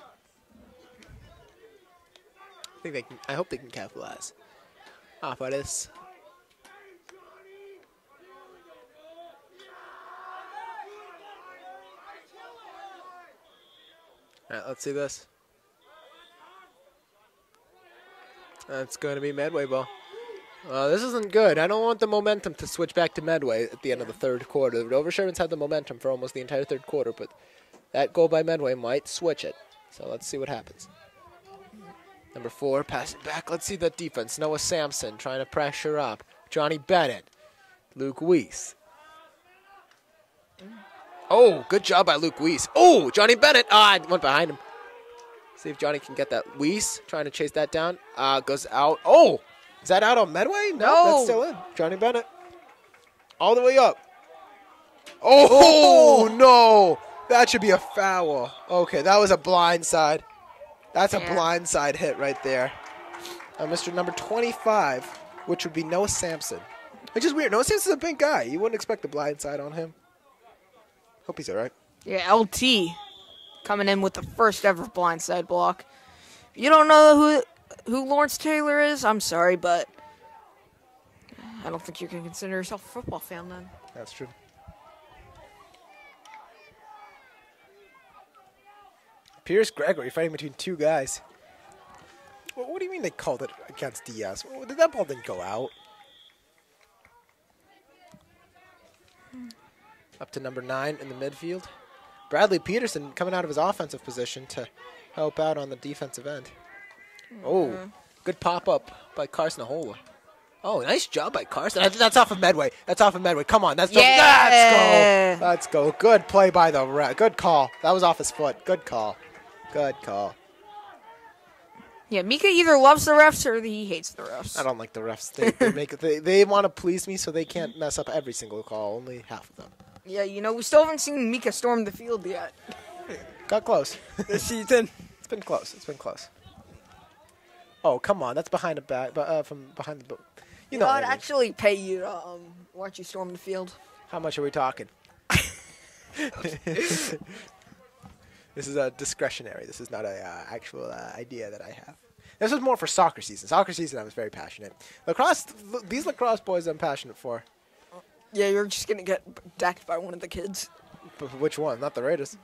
Speaker 1: I think they can. I hope they can capitalize off of this. All right, let's see this. That's going to be Medway ball. Uh, this isn't good. I don't want the momentum to switch back to Medway at the end of the third quarter. The Dover Sherborns had the momentum for almost the entire third quarter, but that goal by Medway might switch it. So let's see what happens. Number four, pass it back. Let's see the defense. Noah Sampson trying to pressure up. Johnny Bennett. Luke Weiss. Oh, good job by Luke Weiss. Oh, Johnny Bennett. Ah, I went behind him. See if Johnny can get that. Weiss trying to chase that down. Uh, goes out. Oh, is that out on Medway? No,
Speaker 2: No.
Speaker 1: that's still in. Johnny Bennett. All the way up. Oh, no. That should be a foul. Okay, that was a blind side. That's a
Speaker 2: Yeah.
Speaker 1: blind side hit right there. Uh, Mr. Number 25, which would be Noah Sampson. Which is weird. Noah Sampson's a big guy. You wouldn't expect the blind side on him. Hope he's all right.
Speaker 2: Yeah, LT coming in with the first ever blindside block. If you don't know who who Lawrence Taylor is, I'm sorry, but I don't think you can consider yourself a football fan then.
Speaker 1: That's true. Pierce Gregory fighting between two guys. What, what do you mean they called it against Diaz? Did that ball didn't go out? Hmm. Up to number nine in the midfield. Bradley Peterson coming out of his offensive position to help out on the defensive end. Oh, hmm. good pop up by Carson Ahola. Oh, nice job by Carson. That's- off of Medway. That's off of Medway. Come on, that's
Speaker 2: Yeah.
Speaker 1: let's go. Let's go. Good play by the ref. Good call. That was off his foot. Good call. Good call.
Speaker 2: Yeah, Mika either loves the refs or he hates the refs.
Speaker 1: I don't like the refs. They, they make they, they want to please me, so they can't mess up every single call. Only half of them.
Speaker 2: Yeah, you know, we still haven't seen Mika storm the field yet.
Speaker 1: Got close.
Speaker 2: This season.
Speaker 1: It's been close. It's been close. Oh come on, that's behind the back, but uh, from behind the. bo- You know,
Speaker 2: I'd
Speaker 1: what I mean.
Speaker 2: actually pay you to um, watch you storm the field.
Speaker 1: How much are we talking? this is a discretionary. This is not a uh, actual uh, idea that I have. This was more for soccer season. Soccer season, I was very passionate. Lacrosse, these lacrosse boys, I'm passionate for.
Speaker 2: Yeah, you're just gonna get decked by one of the kids.
Speaker 1: But which one? Not the Raiders.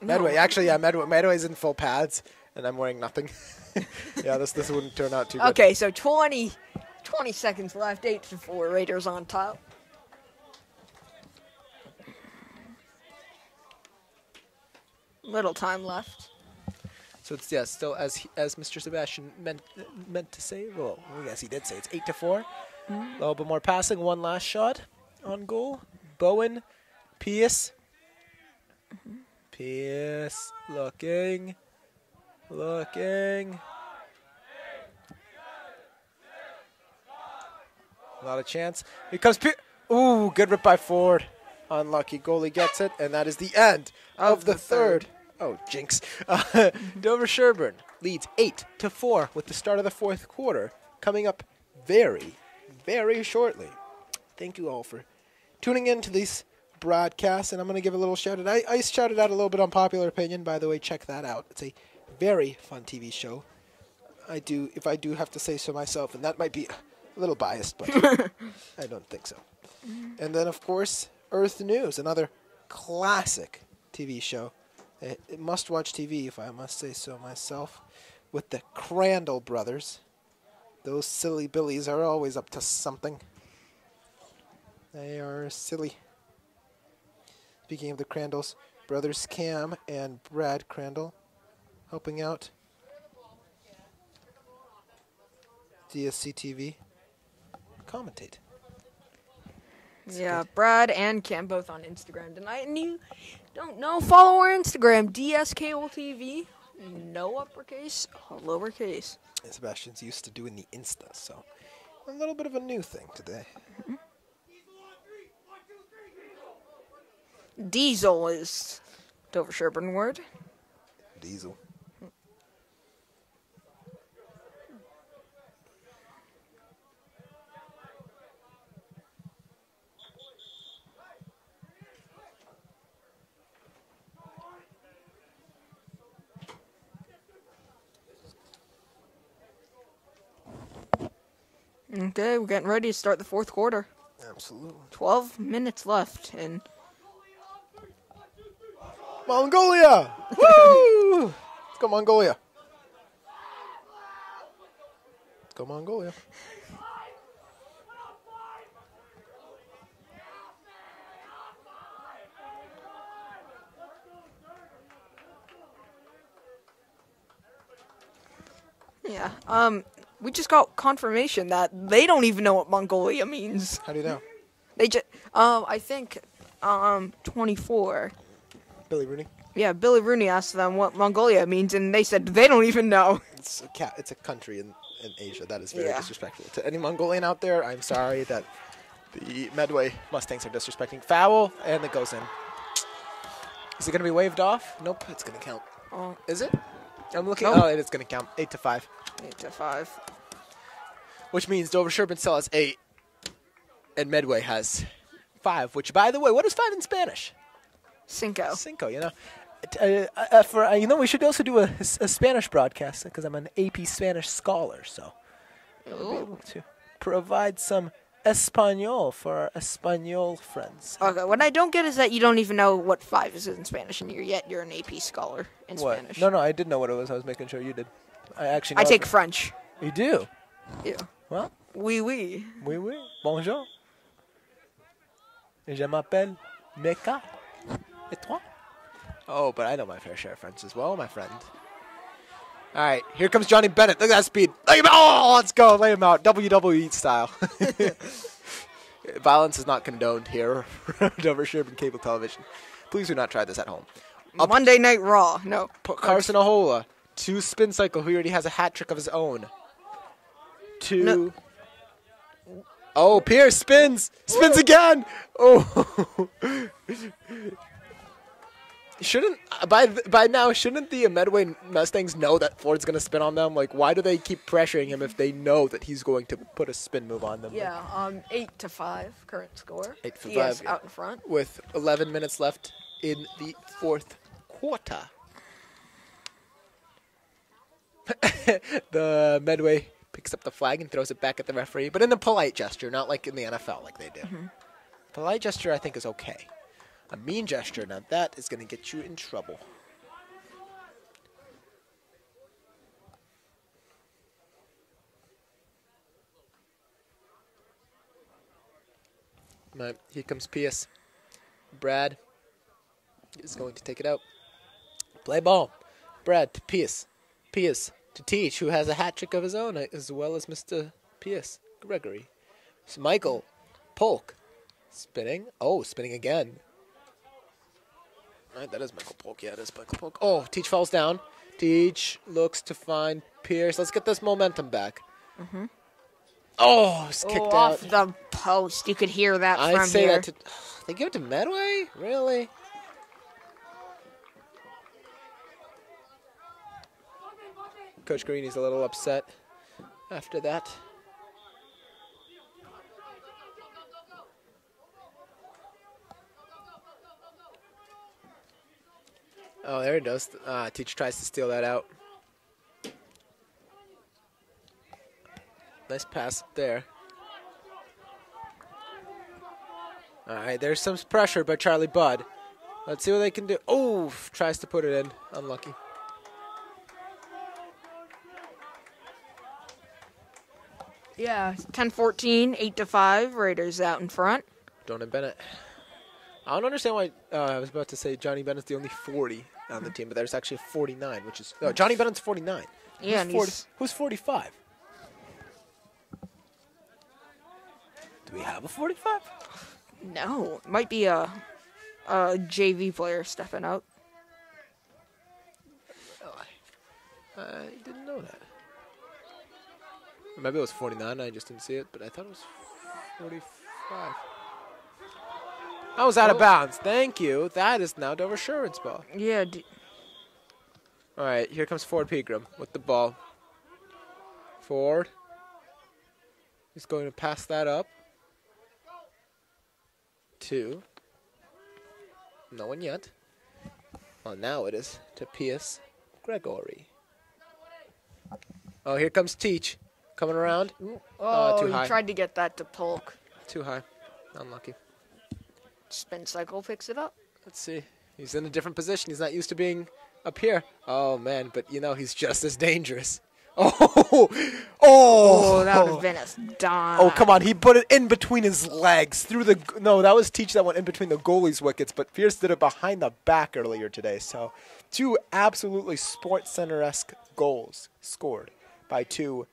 Speaker 1: Medway. Actually, yeah, Medway. Medway's in full pads, and I'm wearing nothing. yeah, this this wouldn't turn out too good.
Speaker 2: Okay, so 20, 20 seconds left, 8 to 4, Raiders on top. Little time left.
Speaker 1: So it's yeah, still as he- as Mr. Sebastian meant meant to say. Well, yes, he did say it's eight to four. Mm-hmm. A little bit more passing. One last shot on goal. Bowen, Pierce, Pierce looking, looking. Not a chance. Here comes Pierce. Ooh, good rip by Ford. Unlucky goalie gets it, and that is the end of, the,
Speaker 2: the
Speaker 1: third. Oh, jinx. Uh, Dover Sherborn leads 8 to 4 with the start of the fourth quarter coming up very, very shortly. Thank you all for tuning in to these broadcasts, and I'm going to give a little shout out. I, I shouted out a little bit on Popular Opinion, by the way. Check that out. It's a very fun TV show. I do, if I do have to say so myself, and that might be a little biased, but I don't think so. And then, of course, Earth News, another classic TV show. A, a must-watch TV, if I must say so myself, with the Crandall brothers. Those silly billies are always up to something. They are silly. Speaking of the Crandalls, brothers Cam and Brad Crandall helping out DSC TV commentate.
Speaker 2: Yeah, Brad and Cam both on Instagram tonight. And you don't know, follow our Instagram, DSKLTV. No uppercase, lowercase.
Speaker 1: Sebastian's used to doing the Insta, so a little bit of a new thing today.
Speaker 2: Diesel is Dover Sherborn word.
Speaker 1: Diesel.
Speaker 2: Okay, we're getting ready to start the fourth quarter.
Speaker 1: Absolutely.
Speaker 2: 12 minutes left, and
Speaker 1: Mongolia! Woo! Let's go Mongolia. Let's go Mongolia.
Speaker 2: Yeah. Um, we just got confirmation that they don't even know what Mongolia means.
Speaker 1: How do you know?
Speaker 2: They just, um, I think, um, 24.
Speaker 1: Billy Rooney.
Speaker 2: Yeah, Billy Rooney asked them what Mongolia means, and they said they don't even know.
Speaker 1: It's a cat. It's a country in, in Asia. That is very
Speaker 2: Yeah.
Speaker 1: disrespectful to any Mongolian out there. I'm sorry that the Medway Mustangs are disrespecting. Foul, and it goes in. Is it going to be waved off? Nope, it's going to count.
Speaker 2: Oh,
Speaker 1: Is it? I'm looking.
Speaker 2: Nope.
Speaker 1: Oh, it is going to count. Eight to five,
Speaker 2: eight to five.
Speaker 1: Which means Dover Sherborn still has eight, and Medway has five. Which, by the way, what is five in Spanish?
Speaker 2: Cinco.
Speaker 1: Cinco. You know. Uh, uh, for uh, you know, we should also do a, a Spanish broadcast because I'm an AP Spanish scholar, so. be able to provide some Espanol for our Espanol friends.
Speaker 2: Okay, what I don't get is that you don't even know what five is in Spanish, and you're yet you're an AP scholar in
Speaker 1: what?
Speaker 2: Spanish.
Speaker 1: No, no, I did know what it was. I was making sure you did. I actually. Know
Speaker 2: I take
Speaker 1: it.
Speaker 2: French.
Speaker 1: You do.
Speaker 2: Yeah.
Speaker 1: Well,
Speaker 2: Oui, oui.
Speaker 1: oui, oui. Bonjour. Je m'appelle Mecca. Et toi? Oh, but I know my fair share of French as well, my friend. All right, here comes Johnny Bennett. Look at that speed. Lay him out. Oh, let's go. Lay him out. WWE style. Violence is not condoned here on Dover Sherborn Cable Television. Please do not try this at home. Up
Speaker 2: Monday Night Raw. No.
Speaker 1: P- Carson Ahola to spin cycle, who already has a hat trick of his own. To
Speaker 2: No.
Speaker 1: oh, Pierce spins, spins again. Oh, shouldn't by by now shouldn't the Medway Mustangs know that Ford's gonna spin on them? Like, why do they keep pressuring him if they know that he's going to put a spin move on them?
Speaker 2: Yeah. Um, eight to five current score.
Speaker 1: Eight to five.
Speaker 2: out in front.
Speaker 1: With 11 minutes left in the fourth quarter. the Medway picks up the flag and throws it back at the referee, but in a polite gesture, not like in the NFL like they do. Mm-hmm. Polite gesture, I think, is okay. A mean gesture, now that is going to get you in trouble. Right, here comes Pierce. Brad is going to take it out. Play ball. Brad to Pierce. Pierce to Teach, who has a hat trick of his own, as well as Mr. Pierce Gregory. So Michael Polk spinning. Oh, spinning again. Right, that is Michael Polk. Yeah, it is Michael Polk. Oh, Teach falls down. Teach looks to find Pierce. Let's get this momentum back. Mhm. Oh, it's kicked
Speaker 2: oh,
Speaker 1: out.
Speaker 2: off the post. You could hear that
Speaker 1: I'd
Speaker 2: from
Speaker 1: say
Speaker 2: here.
Speaker 1: that to. They give it to Medway? Really? Coach Greeny's a little upset after that. Oh, there it does. Uh, teacher tries to steal that out. Nice pass there. All right, there's some pressure by Charlie Budd. Let's see what they can do. Oh, tries to put it in. Unlucky.
Speaker 2: Yeah, 10-14, 8 to five. Raiders out in front.
Speaker 1: Donan Bennett. I don't understand why uh, I was about to say Johnny Bennett's the only 40 on the team, but there's actually 49, which is no, Johnny Bennett's 49.
Speaker 2: Yeah,
Speaker 1: who's,
Speaker 2: and
Speaker 1: 40,
Speaker 2: he's-
Speaker 1: who's 45? Do we have a 45?
Speaker 2: No, it might be a, a JV player stepping up.
Speaker 1: I didn't know that. Maybe it was 49. I just didn't see it, but I thought it was 45. I was out of bounds. Thank you. That is now Dover Sherborn's ball.
Speaker 2: Yeah, d-
Speaker 1: All right, here comes Ford Pegram with the ball. Ford. He's going to pass that up. Two. No one yet. Well, now it is to Pierce Gregory. Oh, here comes Teach. Coming around.
Speaker 2: Uh, oh,
Speaker 1: too
Speaker 2: he
Speaker 1: high.
Speaker 2: tried to get that to Polk.
Speaker 1: Too high. Unlucky.
Speaker 2: Spin cycle picks it up.
Speaker 1: Let's see. He's in a different position. He's not used to being up here. Oh man, but you know he's just as dangerous. Oh, oh,
Speaker 2: Oh, that would have been a dime.
Speaker 1: Oh, come on. He put it in between his legs through the. No, that was Teach that went in between the goalie's wickets, but Pierce did it behind the back earlier today. So, two absolutely Sports Center esque goals scored by two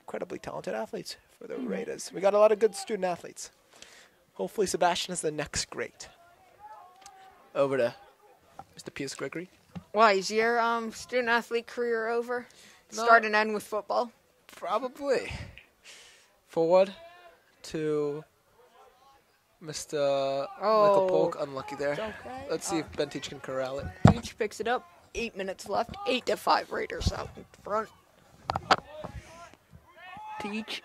Speaker 1: incredibly talented athletes for the Raiders. We got a lot of good student athletes. Hopefully, Sebastian is the next great. Over to Mr. Pierce Gregory.
Speaker 2: Why is your um student athlete career over?
Speaker 1: No.
Speaker 2: Start and end with football.
Speaker 1: Probably. Forward to Mr. Michael
Speaker 2: Oh.
Speaker 1: Polk. Unlucky there.
Speaker 2: okay.
Speaker 1: Let's see if Ben Teach can corral it.
Speaker 2: Each picks it up. Eight minutes left. Eight to five Raiders out in front. Teach.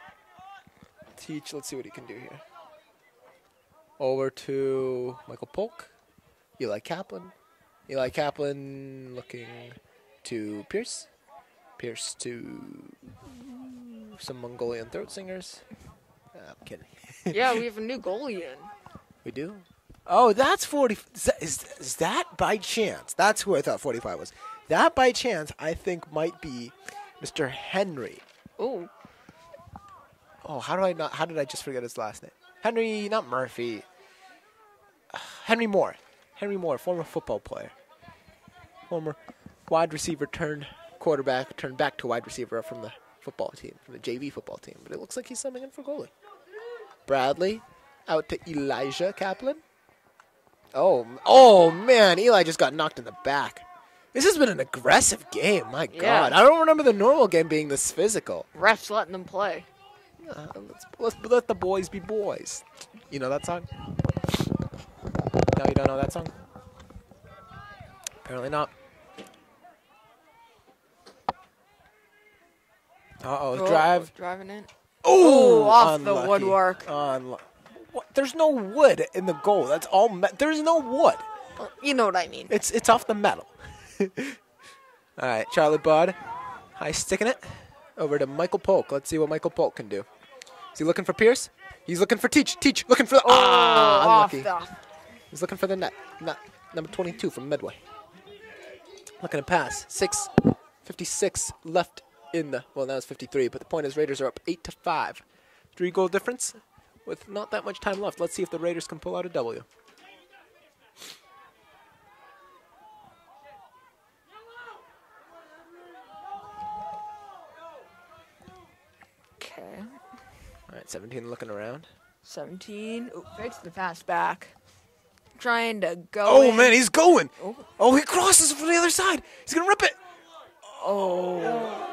Speaker 1: Teach, let's see what he can do here. Over to Michael Polk. Eli Kaplan. Eli Kaplan looking to Pierce. Pierce to some Mongolian throat singers. Ah, I'm kidding.
Speaker 2: yeah, we have a new goalie in.
Speaker 1: We do. Oh, that's forty. Is that, is, is that by chance? That's who I thought forty-five was. That by chance, I think might be Mr. Henry.
Speaker 2: Ooh.
Speaker 1: Oh, how do I not? How did I just forget his last name? Henry, not Murphy. Henry Moore. Henry Moore, former football player, former wide receiver turned quarterback, turned back to wide receiver from the football team, from the JV football team. But it looks like he's subbing in for goalie. Bradley out to Elijah Kaplan. Oh, oh man, Eli just got knocked in the back. This has been an aggressive game. My
Speaker 2: Yeah.
Speaker 1: God, I don't remember the normal game being this physical.
Speaker 2: Refs letting them play.
Speaker 1: Uh, let's, let's let the boys be boys. You know that song? No, you don't know that song? Apparently not. Uh oh, drive.
Speaker 2: Driving in.
Speaker 1: Oh,
Speaker 2: off the woodwork.
Speaker 1: Unlu- what? There's no wood in the goal. That's all. There's no wood.
Speaker 2: Well, You know what I mean.
Speaker 1: It's it's off the metal. all right, Charlie Budd, high sticking it over to Michael Polk. Let's see what Michael Polk can do. Is he looking for Pierce? He's looking for Teach. Teach looking for the
Speaker 2: Oh,
Speaker 1: ah
Speaker 2: off
Speaker 1: unlucky.
Speaker 2: the.
Speaker 1: He's looking for the net. Net number 22 from Medway. Looking to pass. 6 56 left in the. Well, now it's 53, but the point is Raiders are up eight to five. Three goal difference with not that much time left. Let's see if the Raiders can pull out a W.
Speaker 2: Okay.
Speaker 1: All right, 17 looking around.
Speaker 2: 17. Ooh, fakes the pass back. Trying to go.
Speaker 1: Oh
Speaker 2: in.
Speaker 1: man, he's going.
Speaker 2: Oh.
Speaker 1: Oh, he crosses from the other side. He's gonna rip it.
Speaker 2: Oh.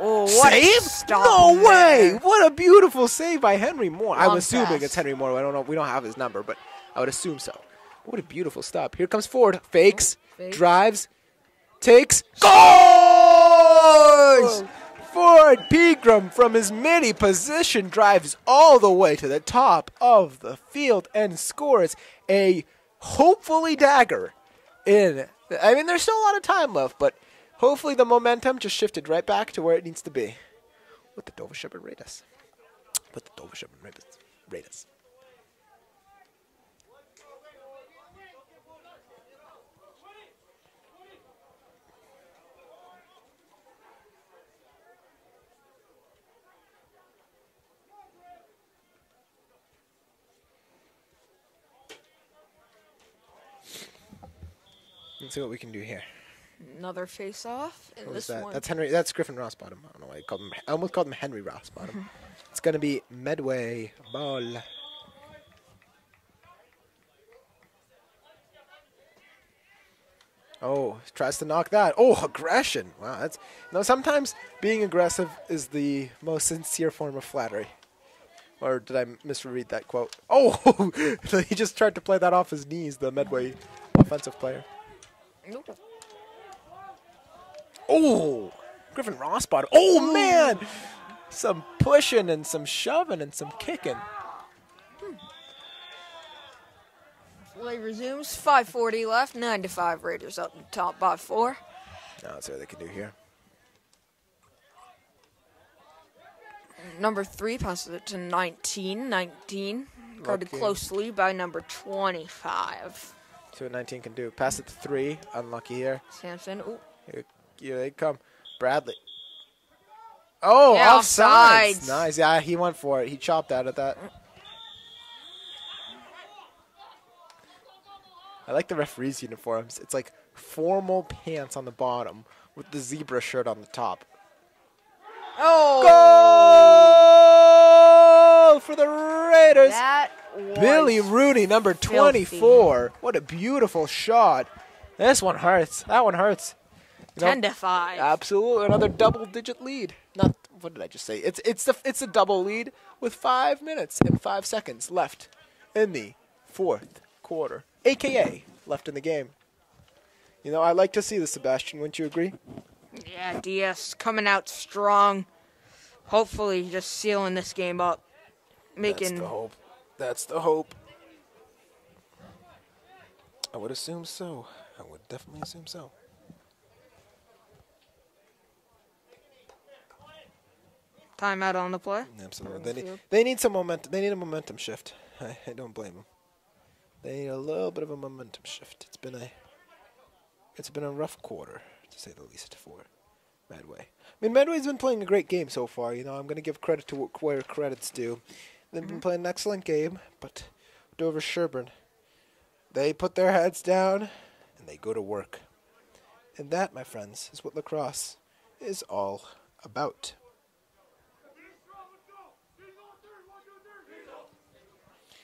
Speaker 2: Oh, what a
Speaker 1: save?
Speaker 2: stop
Speaker 1: no
Speaker 2: there.
Speaker 1: way! What a beautiful save by Henry Moore. I'm assuming
Speaker 2: pass.
Speaker 1: it's Henry Moore. I don't know. We don't have his number, but I would assume so. What a beautiful stop. Here comes Ford. Fakes, oh,
Speaker 2: Fakes.
Speaker 1: drives, takes, scores! Ford Pegram from his middie position drives all the way to the top of the field and scores a hopefully dagger in. I mean, there's still a lot of time left, but hopefully the momentum just shifted right back to where it needs to be with the Dover Sherborn Raiders. With the Dover Sherborn Raiders. Raiders. Let's see what we can do here.
Speaker 2: Another face off. And this
Speaker 1: that?
Speaker 2: one.
Speaker 1: That's Henry. That's Griffin Rossbottom. I don't know why you called him. I almost called him Henry Rossbottom. it's gonna be Medway ball. Oh, tries to knock that. Oh, aggression. Wow, that's no. Sometimes being aggressive is the most sincere form of flattery. Or did I misread that quote? Oh, he just tried to play that off his knees. The Medway offensive player.
Speaker 2: Nope.
Speaker 1: Oh, Griffin Ross Rossbottom. Oh man, some pushing and some shoving and some kicking. Hmm.
Speaker 2: Play resumes. 5:40 left. 9 to 5 Raiders up in top by four.
Speaker 1: Now let's see what they can do here.
Speaker 2: Number three passes it to 19. 19 guarded
Speaker 1: Looking.
Speaker 2: closely by number 25.
Speaker 1: See what 19 can do. Pass it to three. Unlucky here.
Speaker 2: Sampson. Ooh.
Speaker 1: Here, here they come. Bradley. Oh,
Speaker 2: Yeah,
Speaker 1: offsides.
Speaker 2: offsides.
Speaker 1: Nice. Yeah, he went for it. He chopped out at that. I like the referees' uniforms. It's like formal pants on the bottom with the zebra shirt on the top.
Speaker 2: Oh.
Speaker 1: Goal for the Raiders.
Speaker 2: That
Speaker 1: Billy Rooney, number
Speaker 2: filthy.
Speaker 1: 24. What a beautiful shot. This one hurts. That one hurts. You know,
Speaker 2: 10 to 5.
Speaker 1: Absolutely, another double-digit lead. Not what did I just say? It's it's the it's a double lead with five minutes and five seconds left in the fourth quarter, aka left in the game. You know, I like to see this, Sebastian. Wouldn't you agree?
Speaker 2: Yeah, DS coming out strong. Hopefully, just sealing this game up. Making.
Speaker 1: That's the hope. That's the hope. I would assume so. I would definitely assume so.
Speaker 2: Timeout on the play.
Speaker 1: Absolutely. They need, they need some momentum. They need a momentum shift. I, I don't blame them. They need a little bit of a momentum shift. It's been a it's been a rough quarter, to say the least, for Medway. I mean, Medway's been playing a great game so far. You know, I'm going to give credit to wh- where credit's due. They've been playing an excellent game, but Dover Sherborn, they put their heads down and they go to work. And that, my friends, is what lacrosse is all about.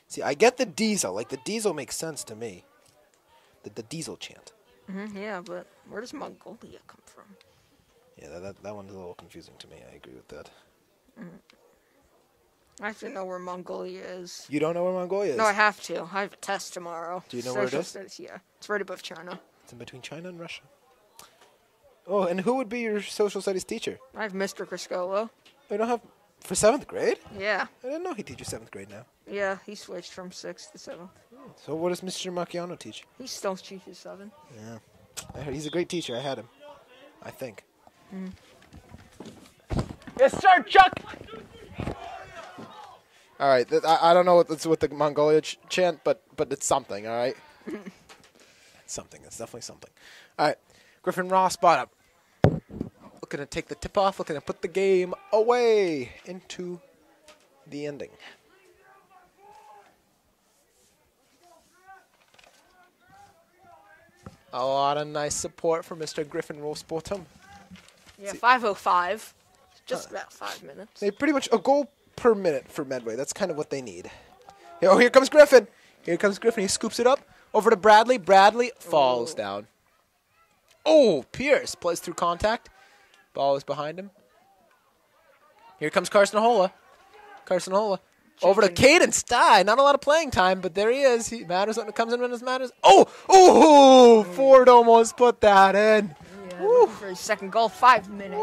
Speaker 1: See, I get the diesel. Like, the diesel makes sense to me. The, the diesel chant.
Speaker 2: hmm yeah, but where does Mongolia come from?
Speaker 1: Yeah, that, that, that one's a little confusing to me. I agree with that.
Speaker 2: I have to know where Mongolia is.
Speaker 1: You don't know where Mongolia is?
Speaker 2: No, I have to. I have a test tomorrow.
Speaker 1: Do you know where it
Speaker 2: Social
Speaker 1: is?
Speaker 2: Studies, yeah, it's right above China.
Speaker 1: It's in between China and Russia. Oh, and who would be your social studies teacher?
Speaker 2: I have Mr. Criscolo.
Speaker 1: They don't have for seventh grade.
Speaker 2: Yeah,
Speaker 1: I didn't know he teaches seventh grade now.
Speaker 2: yeah, he switched from sixth to seventh. Hmm.
Speaker 1: So what does Mr. Macchiano teach?
Speaker 2: He still teaches seven.
Speaker 1: Yeah, I heard he's a great teacher. I had him. I think. Mm. Yes, sir, Chuck. All right, I, I don't know what that's with the Mongolia ch- chant, but but it's something. All right, it's something. It's definitely something. All right, Griffin Ross spot up. Looking to take the tip off. Looking to put the game away into the ending. A lot of nice support for Mr. Griffin Rossbottom.
Speaker 2: Yeah, 505. Just about five minutes.
Speaker 1: They pretty much a goal per minute for Medway. That's kind of what they need. Oh, here comes Griffin. Here comes Griffin. He scoops it up over to Bradley. Bradley falls oh. down. Oh, Pierce plays through contact. Ball is behind him. Here comes Carson Ahola. Carson Ahola. Over to Caden Stye. Not a lot of playing time, but there he is. He matters when it comes in when it matters. Oh, oh, Ford almost put that in.
Speaker 2: Yeah, for his second goal, five minutes.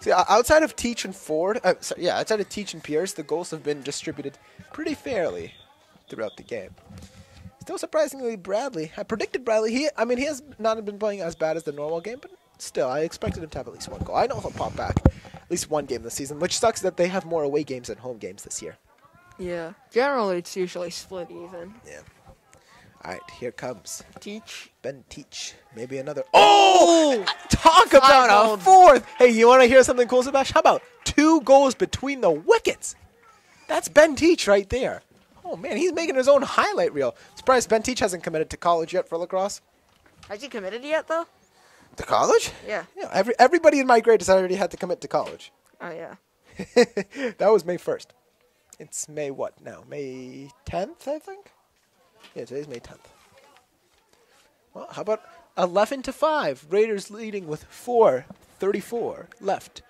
Speaker 1: See, outside of Teach and Ford, uh, sorry, yeah, outside of Teach and Pierce, the goals have been distributed pretty fairly throughout the game. Still surprisingly, Bradley. I predicted Bradley. He, I mean, he has not been playing as bad as the normal game, but still, I expected him to have at least one goal. I know he'll pop back at least one game this season, which sucks that they have more away games than home games this year.
Speaker 2: Yeah, generally it's usually split even.
Speaker 1: Yeah. All right, here comes
Speaker 2: Teach.
Speaker 1: Ben Teach. Maybe another. Oh! oh! Talk about a fourth. Hey, you want to hear something cool, Sebastian? How about two goals between the wickets? That's Ben Teach right there. Oh, man, he's making his own highlight reel. Surprised Ben Teach hasn't committed to college yet for lacrosse.
Speaker 2: Has he committed yet though?
Speaker 1: To college?
Speaker 2: Yeah.
Speaker 1: Yeah, every, everybody in my grade has already had to commit to college.
Speaker 2: Oh yeah.
Speaker 1: that was May 1st. It's May what now? May 10th, I think? Yeah, today's May 10th. Well, how about 11 to 5? Raiders leading with 4:34 left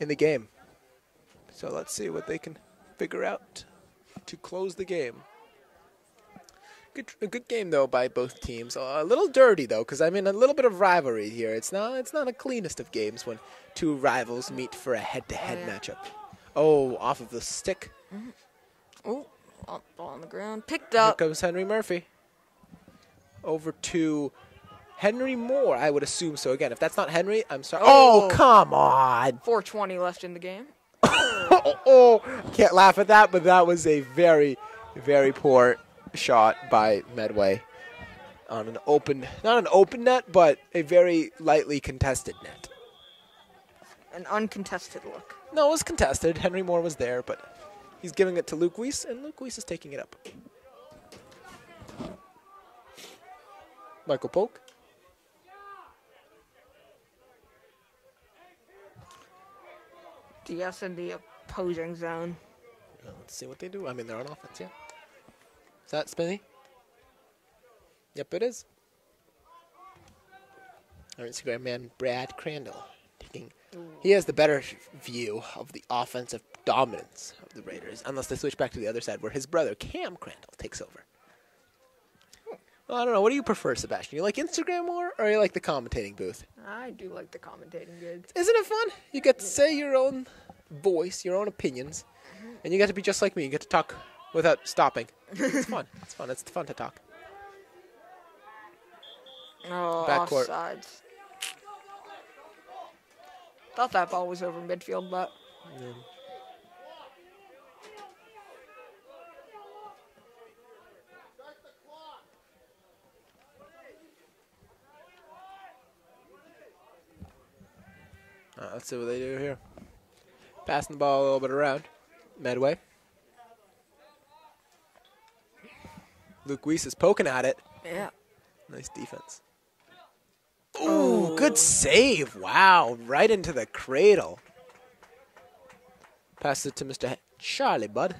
Speaker 1: in the game. So let's see what they can figure out to close the game. Good, a good game though by both teams. A little dirty though, because I'm in a little bit of rivalry here. It's not, it's not a cleanest of games when two rivals meet for a head-to-head
Speaker 2: Oh, yeah.
Speaker 1: matchup. Oh, off of the stick.
Speaker 2: Oh, oh, ball on the ground. Picked
Speaker 1: Here
Speaker 2: up.
Speaker 1: comes Henry Murphy. Over to Henry Moore, I would assume so. Again, if that's not Henry, I'm sorry. Oh,
Speaker 2: Oh.
Speaker 1: come on.
Speaker 2: 420 left in the game.
Speaker 1: oh, oh, can't laugh at that, but that was a very, very poor shot by Medway. on an open, not an open net, but a very lightly contested net.
Speaker 2: An uncontested look.
Speaker 1: No, it was contested. Henry Moore was there, but he's giving it to Luke Weiss, and Luke Weiss is taking it up. Michael Polk.
Speaker 2: DS in the opposing zone.
Speaker 1: Let's see what they do. I mean, they're on offense, yeah. Is that Spinny? Yep, it is. Our Instagram man, Brad Crandall, taking. He has the better view of the offensive dominance of the Raiders, unless they switch back to the other side, where his brother Cam Crandall takes over. Well, I don't know. What do you prefer, Sebastian? You like Instagram more, or you like the commentating booth?
Speaker 2: I do like the commentating gigs.
Speaker 1: Isn't it fun? You get to say your own voice, your own opinions, mm-hmm. and you get to be just like me. You get to talk without stopping. It's fun. It's fun. It's fun to talk.
Speaker 2: Oh,
Speaker 1: Backcourt.
Speaker 2: offsides. Thought that ball was over midfield, but
Speaker 1: Uh, let's see what they do here. Passing the ball a little bit around. Medway. Luke Weiss is poking at it.
Speaker 2: yeah.
Speaker 1: Nice defense. Ooh, good save. Wow, right into the cradle. Pass it to Mr. H- Charlie, Budd.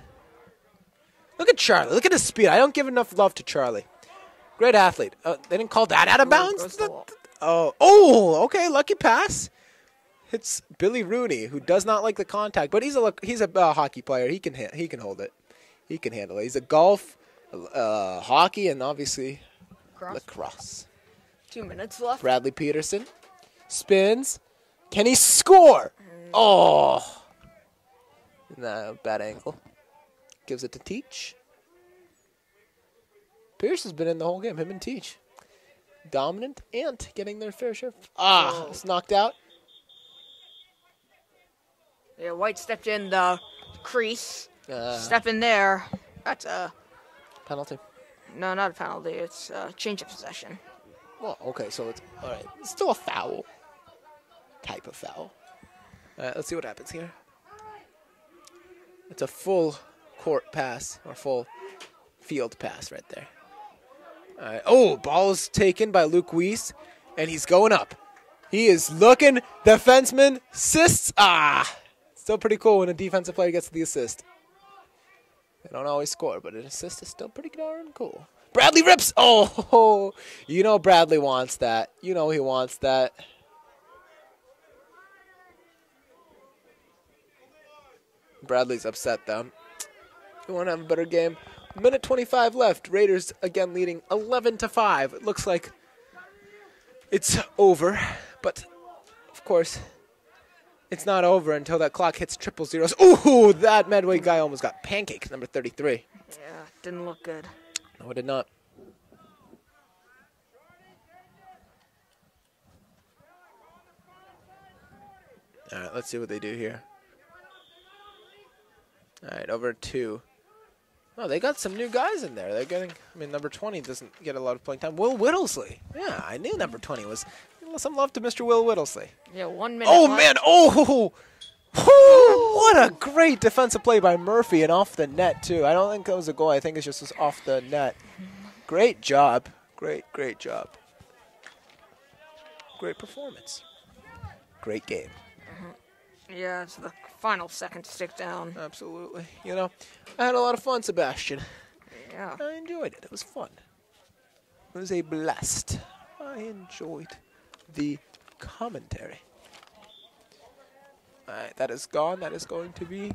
Speaker 1: Look at Charlie. Look at his speed. I don't give enough love to Charlie. Great athlete. Uh, they didn't call that out of bounds?
Speaker 2: goes the wall.
Speaker 1: Oh, oh, okay. Lucky pass. It's Billy Rooney, who does not like the contact, but he's a he's a uh, hockey player. He can he can hold it. He can handle it. He's a golf, uh, hockey, and obviously
Speaker 2: Cross.
Speaker 1: lacrosse.
Speaker 2: Two minutes left.
Speaker 1: Bradley Peterson spins. Can he score? Oh, no, bad angle. Gives it to Teach. Pierce has been in the whole game. Him and Teach, dominant and getting their fair share. Ah, it's knocked out.
Speaker 2: Yeah, White stepped in the crease.
Speaker 1: Uh,
Speaker 2: Step in there. That's a
Speaker 1: penalty.
Speaker 2: no, not a penalty. It's a change of possession.
Speaker 1: Well, okay, so it's all right. It's still a foul. Type of foul. All right, let's see what happens here. It's a full court pass or full field pass right there. All right. Oh, ball is taken by Luke Weiss, and he's going up. He is looking. Defenseman assists. Ah, still pretty cool when a defensive player gets the assist. They don't always score, but an assist is still pretty darn cool. Bradley rips. Oh, you know Bradley wants that. You know he wants that. Bradley's upset though. You want to have a better game? Minute 25 left. Raiders again leading 11 to 5. It looks like it's over, but of course, it's not over until that clock hits triple zeros. Ooh, that Medway guy almost got pancaked, number 33.
Speaker 2: Yeah, didn't look good.
Speaker 1: No, it did not. All right, let's see what they do here. All right, over two. Oh, they got some new guys in there. They're getting. I mean, number twenty doesn't get a lot of playing time. Will Whittlesley. Yeah, I knew number twenty was. Some love to Mr. Will Whittlesley.
Speaker 2: Yeah, one minute.
Speaker 1: Oh
Speaker 2: left.
Speaker 1: man! Oh, what a great defensive play by Murphy and off the net too. I don't think that was a goal. I think it's just was off the net. Great job. Great, great job. Great performance. Great game. Mm-hmm.
Speaker 2: Yeah, it's the final second to stick down.
Speaker 1: Absolutely. You know, I had a lot of fun, Sebastian.
Speaker 2: Yeah.
Speaker 1: I enjoyed it. It was fun. It was a blast. I enjoyed the commentary. Alright, that is gone. That is going to be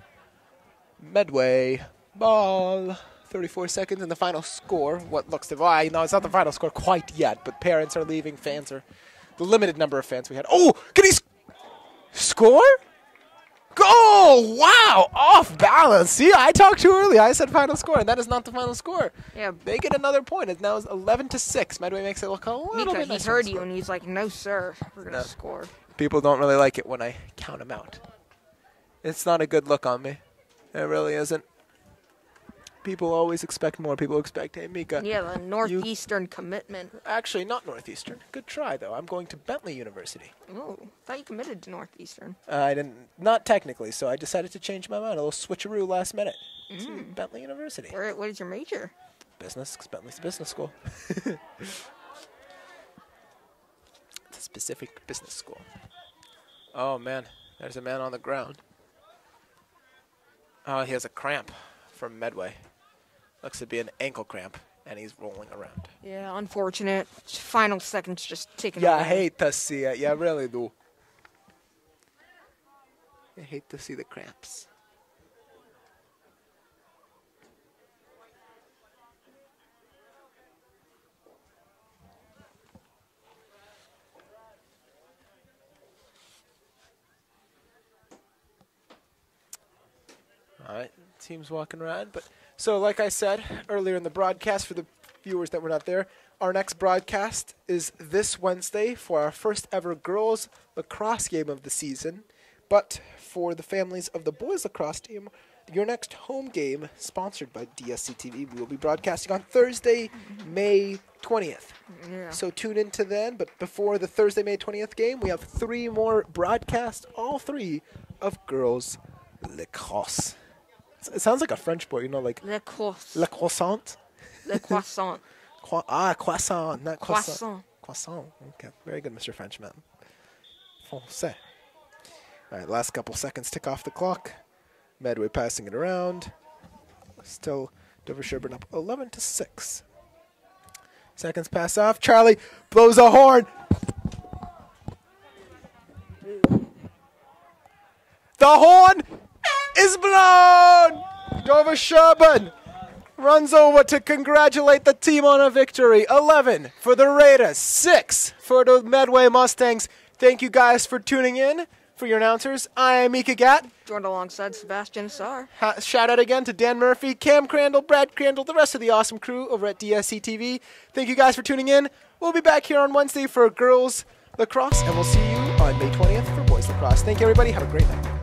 Speaker 1: Medway ball. 34 seconds and the final score. What looks to why? No, it's not the final score quite yet, but parents are leaving. Fans are the limited number of fans we had. Oh, can he sc- score? Go! Wow, off balance. See, I talked too early. I said final score, and that is not the final score.
Speaker 2: Yeah,
Speaker 1: They get another point. It now is 11 to six. Medway makes it look a little
Speaker 2: Mika,
Speaker 1: bit
Speaker 2: he heard you and he's like, no, sir. We're going to
Speaker 1: No.
Speaker 2: score.
Speaker 1: People don't really like it when I count them out. It's not a good look on me. It really isn't. People always expect more. People expect, hey, Mika.
Speaker 2: Yeah, the Northeastern commitment.
Speaker 1: Actually, not Northeastern. Good try, though. I'm going to Bentley University.
Speaker 2: Oh, thought you committed to Northeastern.
Speaker 1: Uh, I didn't, not technically, so I decided to change my mind. A little switcheroo last minute.
Speaker 2: Mm.
Speaker 1: Bentley University.
Speaker 2: Where, what is your major?
Speaker 1: Business, 'cause Bentley's a business school. it's a specific business school. Oh man, there's a man on the ground. Oh, he has a cramp from Medway. Looks to be an ankle cramp, and he's rolling around.
Speaker 2: Yeah, unfortunate. Final seconds just taken
Speaker 1: Yeah, I hate to see it. Yeah, I really do. I hate to see the cramps. All right, team's walking around. But so, like I said earlier in the broadcast, for the viewers that were not there, our next broadcast is this Wednesday for our first ever girls lacrosse game of the season. But for the families of the boys lacrosse team, your next home game, sponsored by DSC TV, we will be broadcasting on Thursday, May 20th.
Speaker 2: Yeah.
Speaker 1: So tune into then. But before the Thursday, May 20th game, we have three more broadcasts, all three of girls lacrosse. It sounds like a French boy, you know, like
Speaker 2: Le croissant.
Speaker 1: le croissant.
Speaker 2: Le croissant.
Speaker 1: Ah, croissant, not croissant.
Speaker 2: Croissant.
Speaker 1: Croissant. Okay, very good, Mr. Frenchman. Français. All right, last couple seconds tick off the clock. Medway passing it around. Still Dover Sherborn up 11 to 6. Seconds pass off. Charlie blows a horn. The horn is blown. Dover Sherborn runs over to congratulate the team on a victory. 11 for the Raiders, 6 for the Medway Mustangs. Thank you guys for tuning in. For your announcers, I am Mika Gatt.
Speaker 2: Joined alongside Sebastian Saar.
Speaker 1: Ha- shout out again to Dan Murphy, Cam Crandall, Brad Crandall, the rest of the awesome crew over at DSC TV. Thank you guys for tuning in. We'll be back here on Wednesday for girls lacrosse, and we'll see you on May 20th for boys lacrosse. Thank you, everybody. Have a great night.